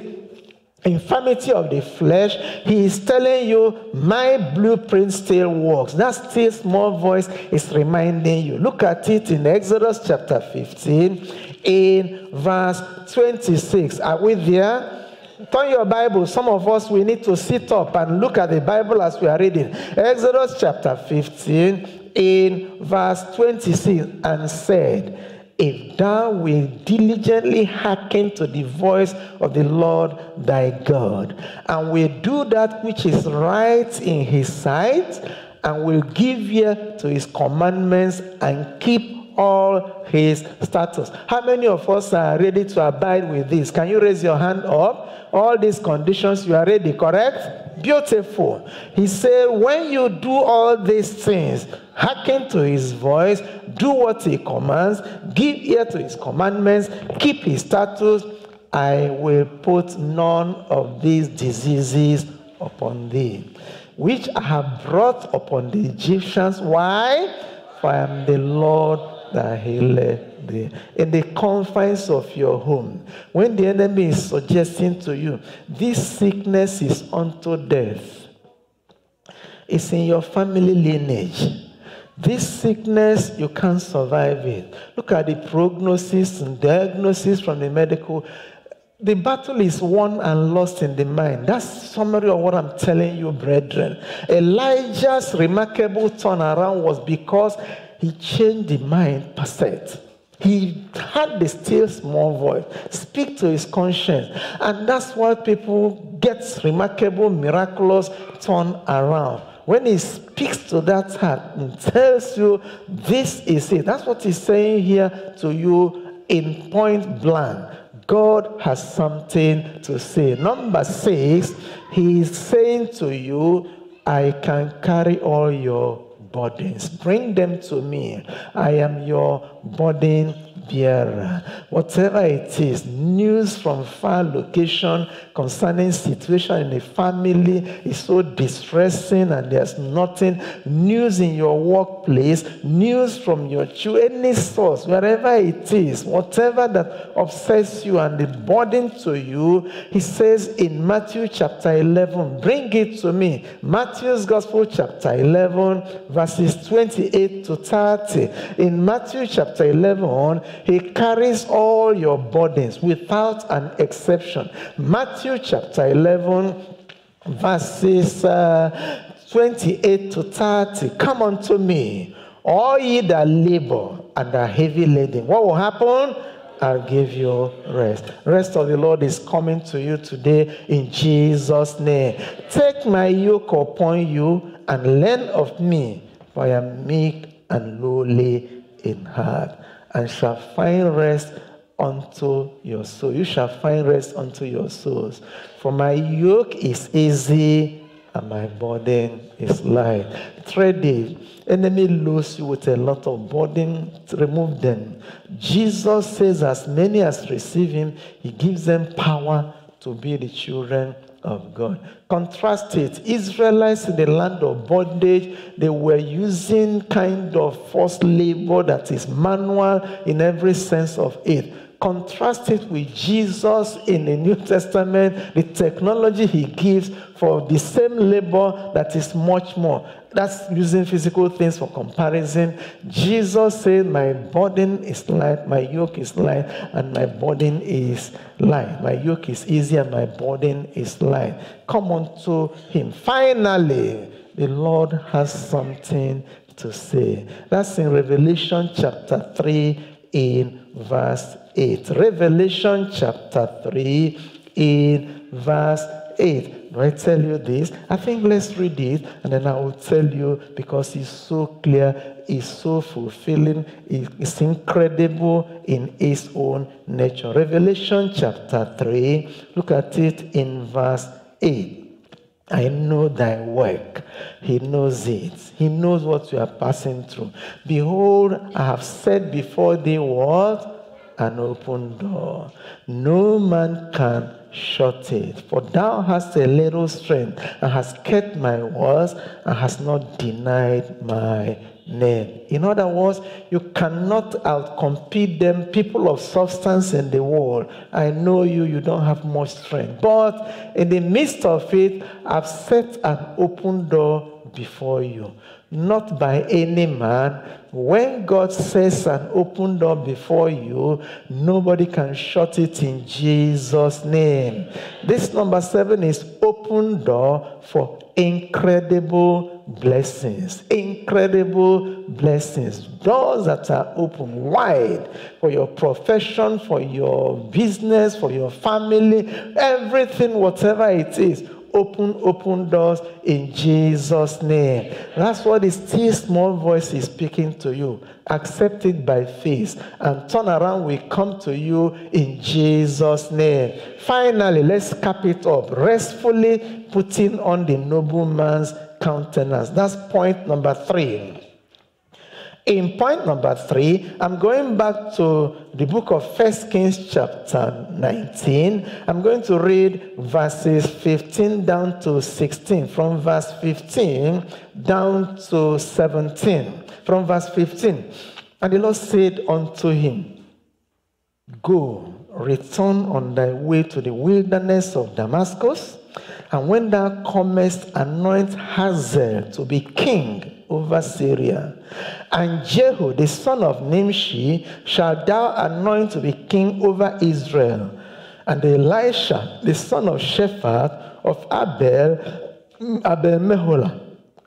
[SPEAKER 1] infirmity of the flesh, he is telling you, My blueprint still works. That still small voice is reminding you. Look at it in Exodus chapter 15 in verse 26. Are we there? Turn your Bible. Some of us, we need to sit up and look at the Bible as we are reading. Exodus chapter 15, in verse 26, and said, If thou wilt diligently hearken to the voice of the Lord thy God, and will do that which is right in his sight, and will give ear to his commandments, and keep all his status. How many of us are ready to abide with this? Can you raise your hand up? All these conditions, you are ready, correct? Beautiful. He said, when you do all these things, hearken to his voice, do what he commands, give ear to his commandments, keep his statutes, I will put none of these diseases upon thee, which I have brought upon the Egyptians. Why? For I am the Lord that healeth thee. In the confines of your home, when the enemy is suggesting to you, this sickness is unto death, it's in your family lineage. This sickness, you can't survive it. Look at the prognosis and diagnosis from the medical the battle is won and lost in the mind. That's summary of what I'm telling you, brethren. Elijah's remarkable turnaround was because he changed the mind per se. He had the still small voice, speak to his conscience. And that's why people get remarkable, miraculous turn around. When he speaks to that heart and tells you, this is it. That's what he's saying here to you in point blank. God has something to say. Number six, He is saying to you, I can carry all your burdens. Bring them to me. I am your burden bearer. Whatever it is, news from far location concerning situation in a family is so distressing and there's nothing. News in your workplace, news from your children, any source, wherever it is, whatever that upsets you and the burden to you, he says in Matthew chapter 11, bring it to me. Matthew's Gospel chapter 11, verses 28 to 30. In Matthew chapter 11, he carries all your burdens without an exception. Matthew chapter 11, verses uh, 28 to 30. Come unto me, all ye that labor and are heavy laden. What will happen? I'll give you rest. Rest of the Lord is coming to you today in Jesus' name. Take my yoke upon you and learn of me, for I am meek and lowly in heart and shall find rest unto your soul. You shall find rest unto your souls. For my yoke is easy and my burden is light. Tread it. Enemy loads you with a lot of burden. Remove them. Jesus says, as many as receive him, he gives them power to be the children of God. Contrast it. Israelites in the land of bondage, they were using kind of forced labor that is manual in every sense of it. Contrast it with Jesus in the New Testament, the technology he gives for the same labor that is much more. That's using physical things for comparison. Jesus said, My burden is light, my yoke is light, and my burden is light. My yoke is easy, and my burden is light. Come unto him. Finally, the Lord has something to say. That's in Revelation chapter 3, in verse 8. Revelation chapter 3, in verse 8. Do I tell you this? I think let's read it and then I will tell you because it's so clear, it's so fulfilling, it's incredible in its own nature. Revelation chapter 3, look at it in verse 8. I know thy work. He knows it. He knows what you are passing through. Behold, I have set before thee what? An open door. No man can shut it. For thou hast a little strength, and hast kept my words, and hast not denied my name. In other words, you cannot outcompete them, people of substance in the world. I know you, you don't have much strength. But in the midst of it, I've set an open door before you not by any man. When God says an open door before you, nobody can shut it in Jesus' name. This number seven is open door for incredible blessings. Incredible blessings. Doors that are open wide for your profession, for your business, for your family, everything, whatever it is open, open doors in Jesus' name. That's what the still small voice is speaking to you. Accept it by faith and turn around will come to you in Jesus' name. Finally, let's cap it up. Restfully putting on the nobleman's countenance. That's point number three. In point number three, I'm going back to the book of First Kings, chapter 19. I'm going to read verses 15 down to 16. From verse 15 down to 17. From verse 15. And the Lord said unto him, Go, return on thy way to the wilderness of Damascus, and when thou comest, anoint Hazael to be king over Syria. And Jehu, the son of Nimshi, shall thou anoint to be king over Israel. And Elisha, the son of Shaphat of Abel, Abel Meholah,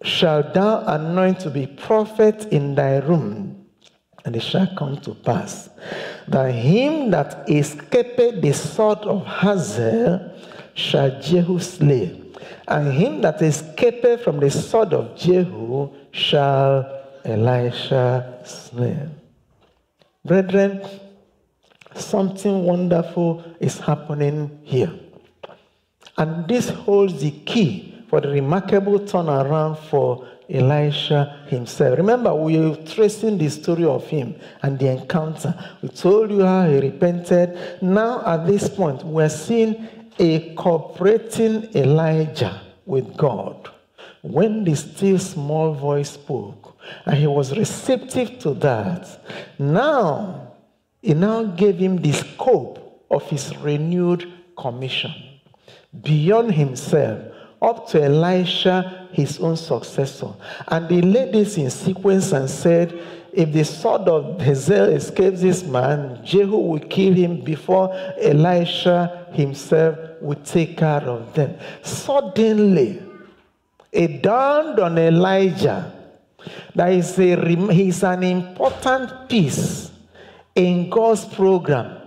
[SPEAKER 1] shall thou anoint to be prophet in thy room. And it shall come to pass that him that escaped the sword of Hazael shall Jehu slay and him that escaped from the sword of Jehu shall Elisha slay. Brethren, something wonderful is happening here. And this holds the key for the remarkable turnaround for Elisha himself. Remember, we were tracing the story of him and the encounter. We told you how he repented. Now, at this point, we're seeing a cooperating Elijah with God. When the still small voice spoke, and he was receptive to that, now he now gave him the scope of his renewed commission beyond himself up to Elisha, his own successor. And he laid this in sequence and said, if the sword of Hazael escapes this man, Jehu will kill him before Elisha himself will take care of them. Suddenly, it dawned on Elijah that is a, he's an important piece in God's program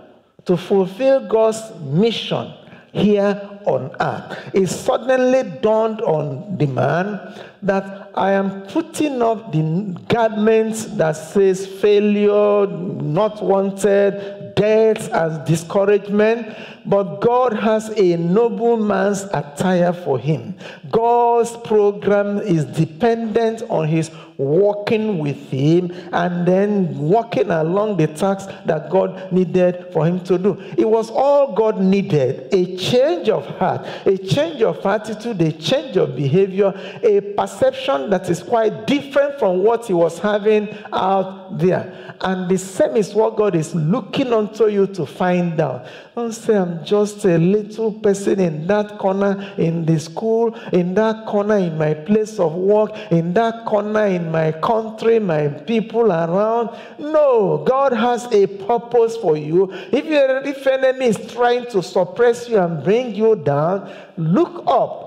[SPEAKER 1] to fulfill God's mission here on earth. It suddenly dawned on the man that I am putting up the garments that says failure, not wanted, death, and discouragement but God has a nobleman's attire for him. God's program is dependent on his walking with him and then walking along the tasks that God needed for him to do. It was all God needed a change of heart, a change of attitude, a change of behavior, a perception that is quite different from what he was having out there. And the same is what God is looking unto you to find out. Don't say, I'm just a little person in that corner in the school, in that corner in my place of work, in that corner in my country, my people around. No, God has a purpose for you. If, if enemy is trying to suppress you and bring you down, look up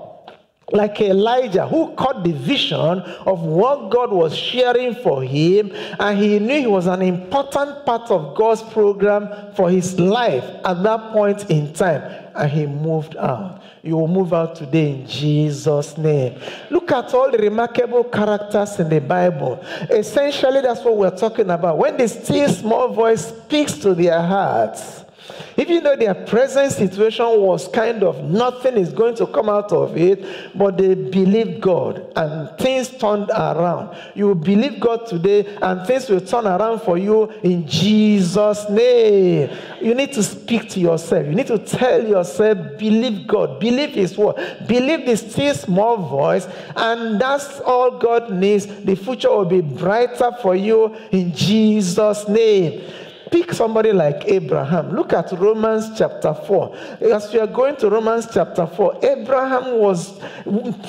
[SPEAKER 1] like Elijah, who caught the vision of what God was sharing for him, and he knew he was an important part of God's program for his life at that point in time, and he moved out. You will move out today in Jesus' name. Look at all the remarkable characters in the Bible. Essentially, that's what we're talking about. When the still small voice speaks to their hearts, even though their present situation was kind of nothing is going to come out of it, but they believed God and things turned around. You believe God today and things will turn around for you in Jesus' name. You need to speak to yourself. You need to tell yourself, believe God, believe His word, believe the still small voice, and that's all God needs. The future will be brighter for you in Jesus' name. Pick somebody like Abraham. Look at Romans chapter 4. As we are going to Romans chapter 4, Abraham was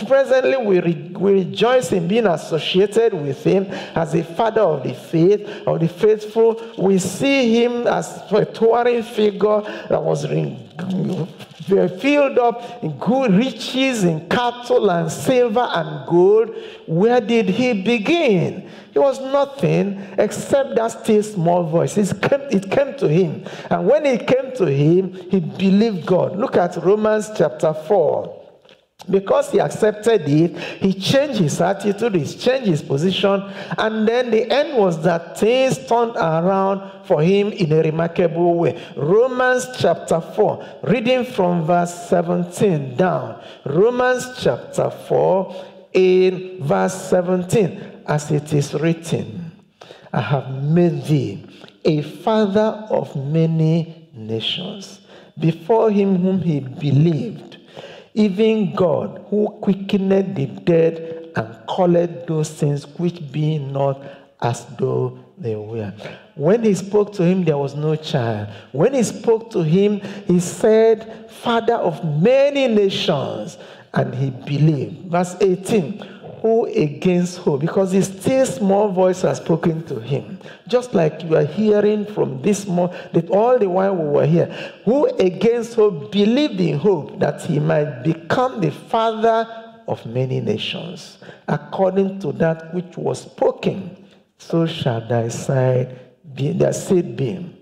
[SPEAKER 1] presently, we, re, we rejoice in being associated with him as a father of the faith, of the faithful. We see him as a towering figure that was filled up in good riches in cattle and silver and gold. Where did he begin? It was nothing except that still small voice. It came, it came to him. And when it came to him, he believed God. Look at Romans chapter 4. Because he accepted it, he changed his attitude, he changed his position, and then the end was that things turned around for him in a remarkable way. Romans chapter 4, reading from verse 17 down. Romans chapter 4, in verse 17, as it is written, I have made thee a father of many nations, before him whom he believed even God, who quickened the dead and called those things which be not as though they were. When he spoke to him, there was no child. When he spoke to him, he said, Father of many nations. And he believed. Verse 18 who against who? Because the still small voice has spoken to him. Just like you are hearing from this small, that all the while we were here. Who against who believed in hope that he might become the father of many nations, according to that which was spoken. So shall thy side be, thy seed be.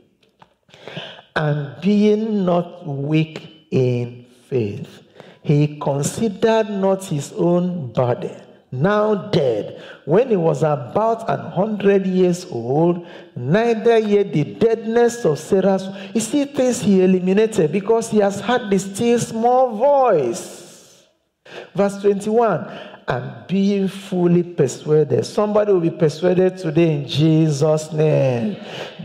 [SPEAKER 1] And being not weak in faith, he considered not his own body now dead, when he was about an hundred years old, neither yet the deadness of Sarah. You see things he eliminated because he has had the still small voice. Verse 21 and being fully persuaded. Somebody will be persuaded today in Jesus' name.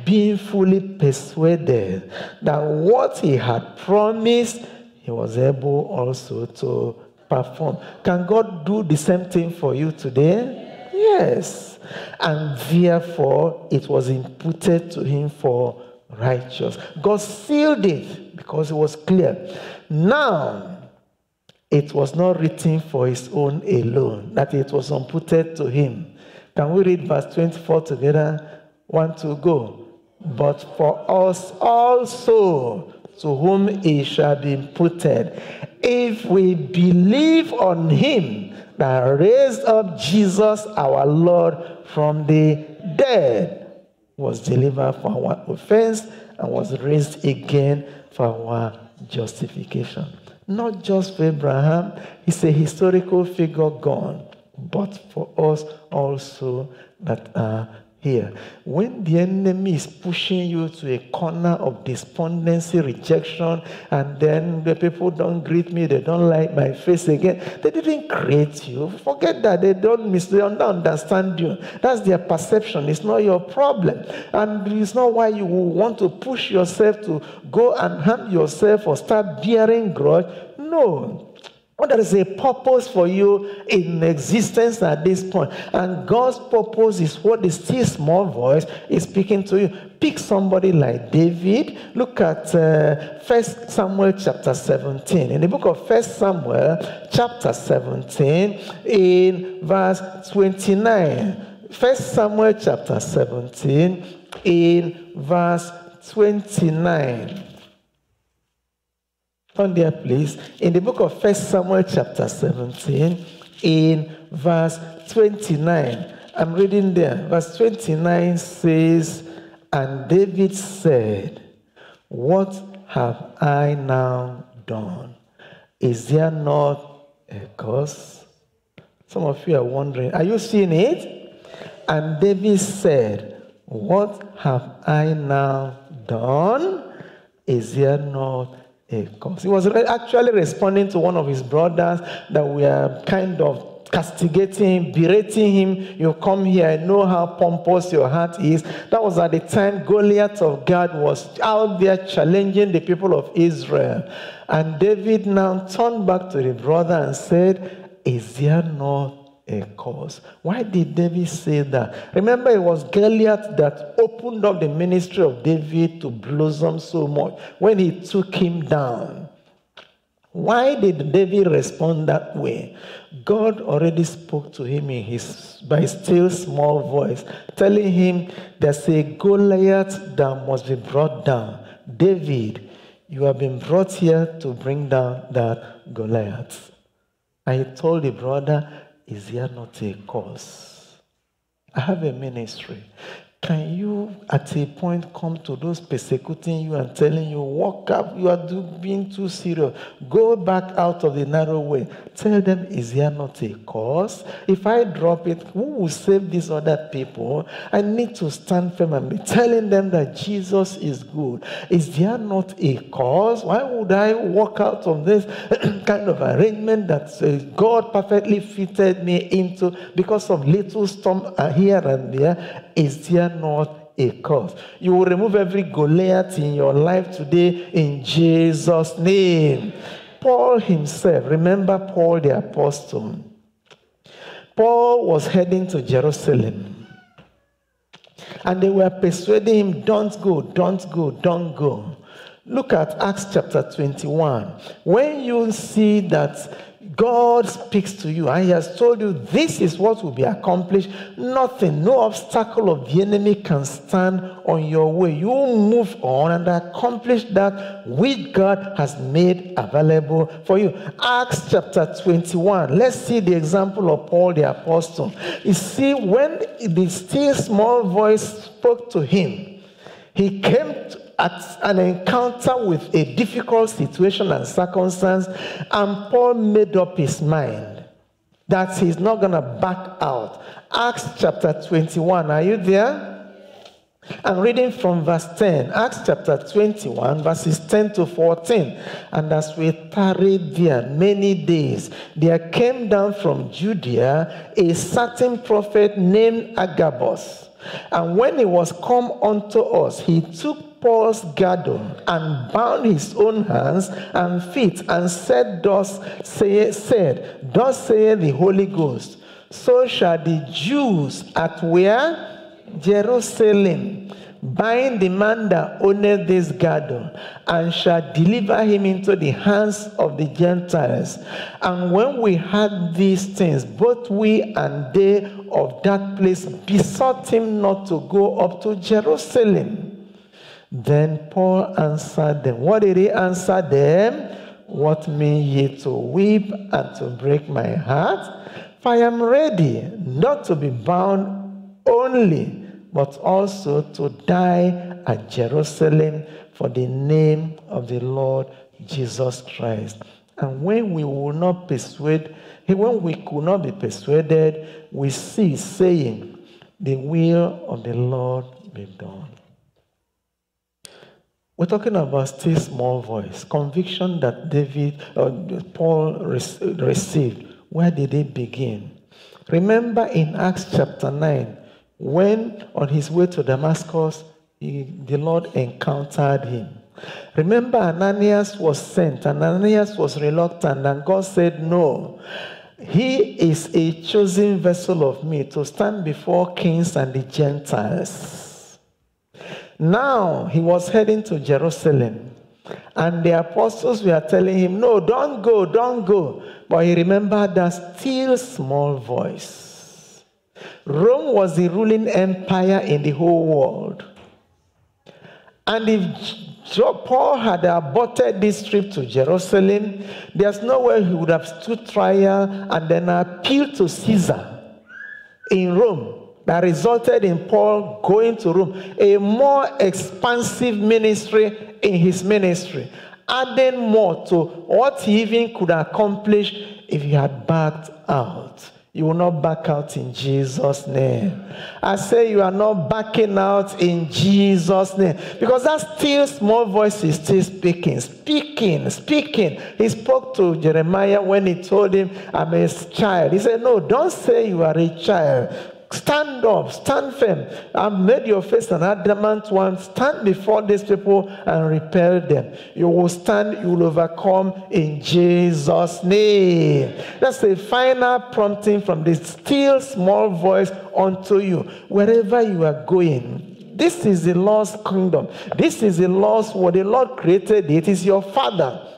[SPEAKER 1] Being fully persuaded that what he had promised, he was able also to perform. Can God do the same thing for you today? Yes. And therefore, it was imputed to him for righteous. God sealed it because it was clear. Now, it was not written for his own alone, that it was imputed to him. Can we read verse 24 together? One to go. But for us also, to whom it shall be imputed, if we believe on him that raised up Jesus our Lord from the dead, was delivered for our offense, and was raised again for our justification. Not just for Abraham, he's a historical figure gone, but for us also that are here. When the enemy is pushing you to a corner of despondency, rejection, and then the people don't greet me, they don't like my face again, they didn't create you. Forget that. They don't, mis- they don't understand you. That's their perception. It's not your problem. And it's not why you want to push yourself to go and harm yourself or start bearing grudge. No. Well, there is a purpose for you in existence at this point. And God's purpose is what the still small voice is speaking to you. Pick somebody like David. Look at uh, 1 Samuel chapter 17. In the book of 1 Samuel chapter 17, in verse 29. 1 Samuel chapter 17, in verse 29. Turn there, please. In the book of First Samuel, chapter 17, in verse 29. I'm reading there. Verse 29 says, And David said, What have I now done? Is there not a cause? Some of you are wondering, are you seeing it? And David said, What have I now done? Is there not He was actually responding to one of his brothers that we are kind of castigating, berating him. You come here, I know how pompous your heart is. That was at the time Goliath of Gath was out there challenging the people of Israel. And David now turned back to the brother and said, Is there not a cause. Why did David say that? Remember, it was Goliath that opened up the ministry of David to blossom so much when he took him down. Why did David respond that way? God already spoke to him in his by still small voice, telling him there's a Goliath that must be brought down. David, you have been brought here to bring down that Goliath. I told the brother, is there not a cause? I have a ministry. Can you, at a point, come to those persecuting you and telling you, walk up, you are being too serious. Go back out of the narrow way. Tell them, is there not a cause? If I drop it, who will save these other people? I need to stand firm and be telling them that Jesus is good. Is there not a cause? Why would I walk out of this kind of arrangement that God perfectly fitted me into because of little storm here and there? Is there not a cause? You will remove every Goliath in your life today in Jesus' name. Paul himself, remember Paul the apostle. Paul was heading to Jerusalem. And they were persuading him, don't go, don't go, don't go. Look at Acts chapter 21. When you see that God speaks to you and He has told you this is what will be accomplished. Nothing, no obstacle of the enemy can stand on your way. You move on and accomplish that which God has made available for you. Acts chapter 21. Let's see the example of Paul the Apostle. You see, when the still small voice spoke to him, he came to at an encounter with a difficult situation and circumstance, and Paul made up his mind that he's not going to back out. Acts chapter 21, are you there? I'm reading from verse 10, Acts chapter 21, verses 10 to 14. And as we tarried there many days, there came down from Judea a certain prophet named Agabus. And when he was come unto us, he took Paul's girdle and bound his own hands and feet and said, Thus say, said, Thus saith the Holy Ghost, so shall the Jews at where? Jerusalem bind the man that owneth this girdle and shall deliver him into the hands of the Gentiles. And when we heard these things, both we and they of that place besought him not to go up to Jerusalem. Then Paul answered them. What did he answer them? What mean ye to weep and to break my heart? For I am ready not to be bound only, but also to die at Jerusalem for the name of the Lord Jesus Christ. And when we will not persuade, when we could not be persuaded, we see saying, The will of the Lord be done. We're talking about still small voice, conviction that David uh, Paul received. Where did it begin? Remember in Acts chapter 9, when on his way to Damascus, he, the Lord encountered him. Remember, Ananias was sent, Ananias was reluctant, and God said, No. He is a chosen vessel of me to stand before kings and the Gentiles. Now he was heading to Jerusalem. And the apostles were telling him, No, don't go, don't go. But he remembered that still small voice. Rome was the ruling empire in the whole world. And if Paul had aborted this trip to Jerusalem, there's no way he would have stood trial and then appealed to Caesar in Rome that resulted in Paul going to Rome, a more expansive ministry in his ministry, adding more to what he even could accomplish if he had backed out. You will not back out in Jesus' name. I say you are not backing out in Jesus' name. Because that still small voice is still speaking, speaking, speaking. He spoke to Jeremiah when he told him, I'm a child. He said, No, don't say you are a child. Stand up, stand firm. I've made your face an adamant one. Stand before these people and repel them. You will stand, you will overcome in Jesus' name. That's the final prompting from the still small voice unto you. Wherever you are going, this is the Lord's kingdom. This is the Lord's what the Lord created. it. It is your Father.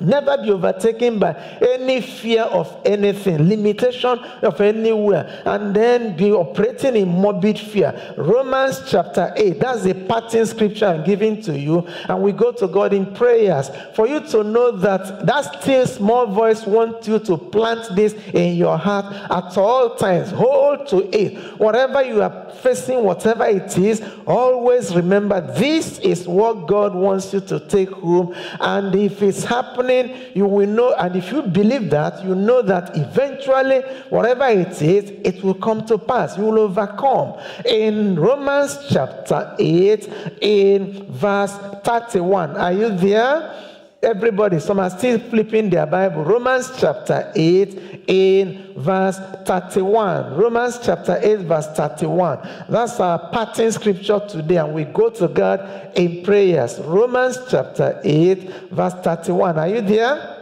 [SPEAKER 1] Never be overtaken by any fear of anything, limitation of anywhere, and then be operating in morbid fear. Romans chapter 8, that's the pattern scripture I'm giving to you. And we go to God in prayers for you to know that that still small voice wants you to plant this in your heart at all times. Hold to it. Whatever you are facing, whatever it is, always remember this is what God wants you to take home. And if it's happening, you will know. And if you believe that, you know that eventually, whatever it is, it will come to pass. You will overcome. In Romans chapter 8, in verse 31, are you there? Everybody, some are still flipping their Bible. Romans chapter 8 in verse 31. Romans chapter 8, verse 31. That's our pattern scripture today, and we go to God in prayers. Romans chapter 8, verse 31. Are you there?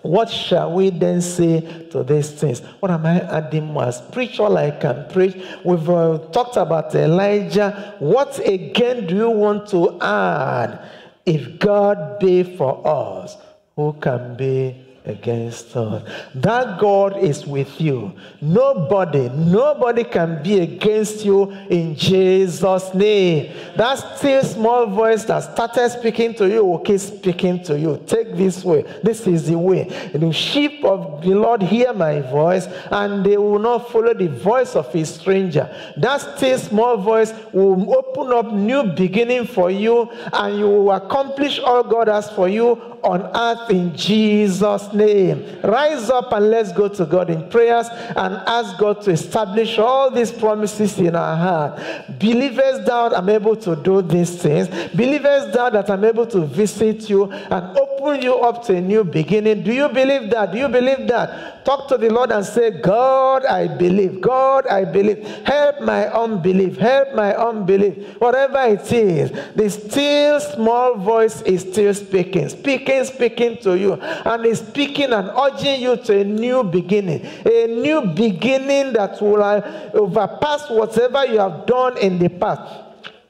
[SPEAKER 1] What shall we then say to these things? What am I adding more? Spiritual, I can preach. We've uh, talked about Elijah. What again do you want to add? If God be for us, who can be against us. That God is with you. Nobody, nobody can be against you in Jesus' name. That still small voice that started speaking to you will keep speaking to you. Take this way. This is the way. The sheep of the Lord hear my voice, and they will not follow the voice of a stranger. That still small voice will open up new beginning for you, and you will accomplish all God has for you on earth in Jesus' name. Rise up and let's go to God in prayers and ask God to establish all these promises in our heart. Believers thou I'm able to do these things. Believers thou that I'm able to visit you and open you up to a new beginning. Do you believe that? Do you believe that? Talk to the Lord and say, God, I believe. God, I believe. Help my unbelief. Help my unbelief. Whatever it is, the still small voice is still speaking. Speaking, speaking to you. And is speaking and urging you to a new beginning. A new beginning that will overpass whatever you have done in the past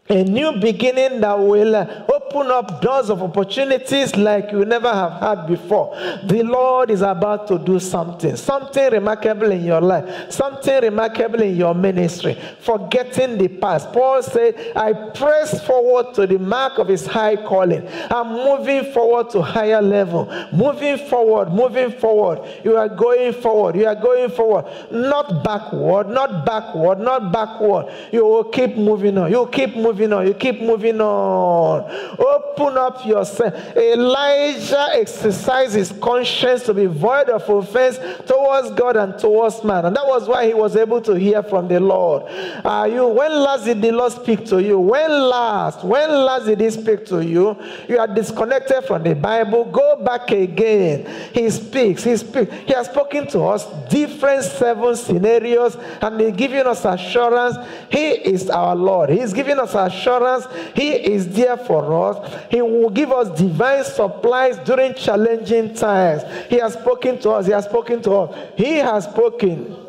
[SPEAKER 1] a new beginning that will uh, open up doors of opportunities like you never have had before. The Lord is about to do something, something remarkable in your life, something remarkable in your ministry. Forgetting the past. Paul said, I press forward to the mark of his high calling. I'm moving forward to higher level. Moving forward, moving forward. You are going forward. You are going forward. Not backward, not backward, not backward. You will keep moving on. You will keep moving moving on. You keep moving on. Open up yourself. Elijah exercised his conscience to be void of offense towards God and towards man. And that was why he was able to hear from the Lord. Are you when last did the Lord speak to you? When last? When last did he speak to you? You are disconnected from the Bible. Go back again. He speaks. He speaks. He has spoken to us different seven scenarios and he's giving us assurance. He is our Lord. He's giving us assurance. He is there for us. He will give us divine supplies during challenging times. He has spoken to us. He has spoken to us. He has spoken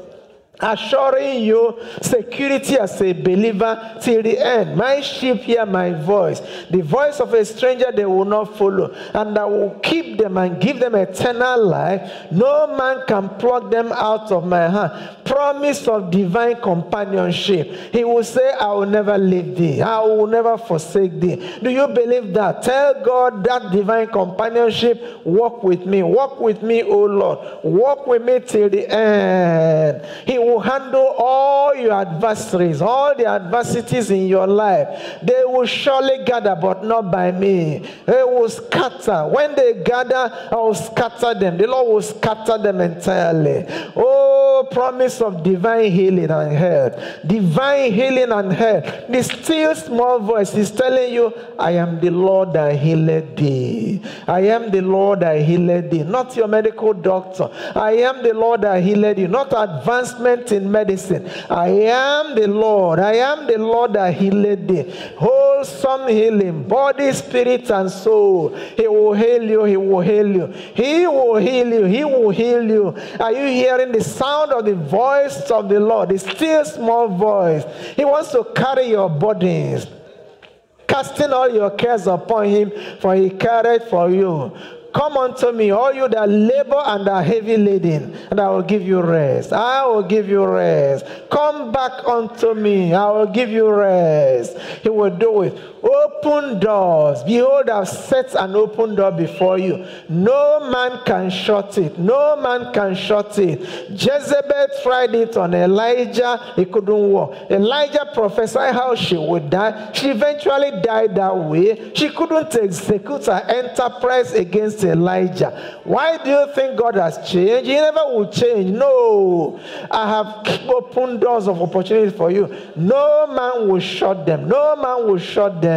[SPEAKER 1] assuring you security as a believer till the end. My sheep hear my voice. The voice of a stranger they will not follow. And I will keep them and give them eternal life. No man can pluck them out of my hand. Promise of divine companionship. He will say, I will never leave thee. I will never forsake thee. Do you believe that? Tell God that divine companionship. Walk with me. Walk with me, O Lord. Walk with me till the end. He will handle all your adversaries, all the adversities in your life. They will surely gather, but not by me. They will scatter. When they gather, I will scatter them. The Lord will scatter them entirely. Oh, promise of divine healing and health. Divine healing and health. The still small voice is telling you, I am the Lord that healed thee. I am the Lord that healed thee. Not your medical doctor. I am the Lord that healed you. Not advancement in medicine. I am the Lord. I am the Lord that healed thee. Wholesome healing, body, spirit, and soul. He will heal you. He will heal you. He will heal you. He will heal you. Are you hearing the sound of the voice of the Lord? The still small voice. He wants to carry your burdens casting all your cares upon him, for he carried for you. Come unto me, all you that labor and are heavy laden, and I will give you rest. I will give you rest. Come back unto me, I will give you rest. He will do it. Open doors. Behold, I've set an open door before you. No man can shut it. No man can shut it. Jezebel tried it on Elijah. It couldn't work. Elijah prophesied how she would die. She eventually died that way. She couldn't execute her enterprise against Elijah. Why do you think God has changed? He never will change. No. I have opened doors of opportunity for you. No man will shut them. No man will shut them.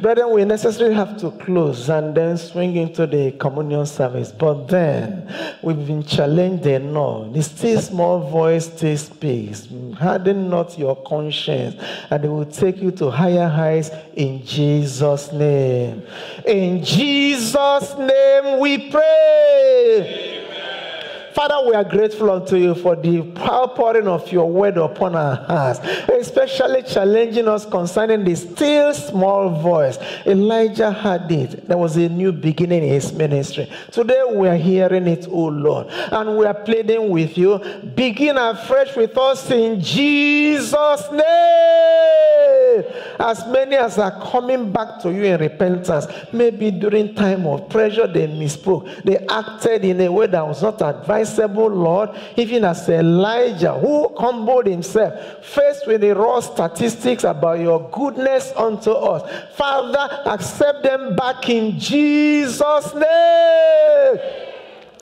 [SPEAKER 1] Brethren, we necessarily have to close and then swing into the communion service. But then we've been challenged enough. The still small voice still speaks. Harden not your conscience, and it will take you to higher heights in Jesus' name. In Jesus' name we pray. Father, we are grateful unto you for the pouring of your word upon our hearts, especially challenging us concerning the still small voice. Elijah had it. There was a new beginning in his ministry. Today we are hearing it, oh Lord, and we are pleading with you. Begin afresh with us in Jesus' name. As many as are coming back to you in repentance, maybe during time of pressure they misspoke, they acted in a way that was not advised Lord, even as Elijah, who humbled himself, faced with the raw statistics about your goodness unto us. Father, accept them back in Jesus' name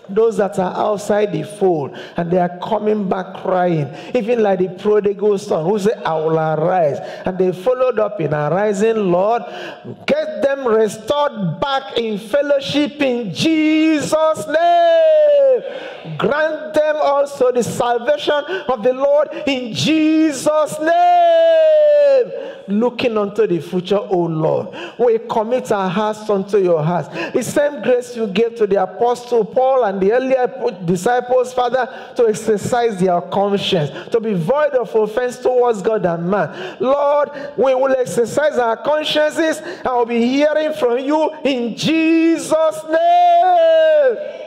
[SPEAKER 1] those that are outside the fold and they are coming back crying, even like the prodigal son who said, I will arise. And they followed up in arising, Lord, get them restored back in fellowship in Jesus' name. Grant them also the salvation of the Lord in Jesus' name. Looking unto the future, O Lord, we commit our hearts unto your hearts. The same grace you gave to the apostle Paul and the earlier disciples, Father, to exercise their conscience, to be void of offense towards God and man. Lord, we will exercise our consciences and will be hearing from you in Jesus' name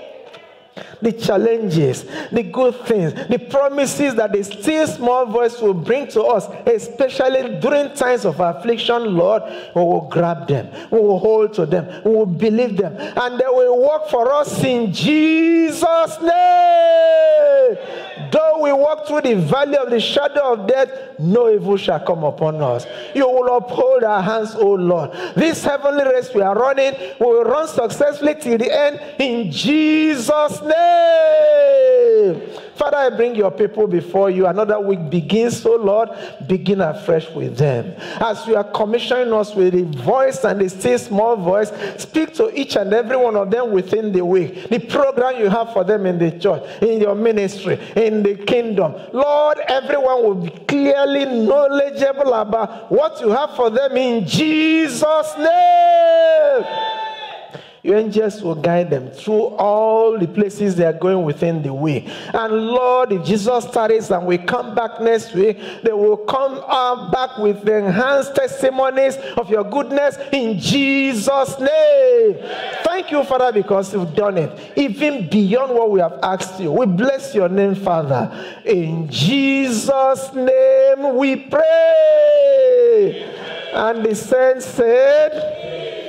[SPEAKER 1] the challenges, the good things, the promises that the still small voice will bring to us, especially during times of affliction, Lord, we will grab them, we will hold to them, we will believe them, and they will work for us in Jesus' name. Though we walk through the valley of the shadow of death, no evil shall come upon us. You will uphold our hands, O Lord. This heavenly race we are running, we will run successfully till the end in Jesus' name. Father, I bring your people before you. Another week begins, so Lord, begin afresh with them. As you are commissioning us with a voice and a still small voice, speak to each and every one of them within the week. The program you have for them in the church, in your ministry, in the kingdom. Lord, everyone will be clearly knowledgeable about what you have for them in Jesus' name. Your angels will guide them through all the places they are going within the way. And Lord, if Jesus tarries and we come back next week, they will come back with enhanced testimonies of your goodness in Jesus' name. Thank you, Father, because you've done it, even beyond what we have asked you. We bless your name, Father. In Jesus' name we pray. And the saints said,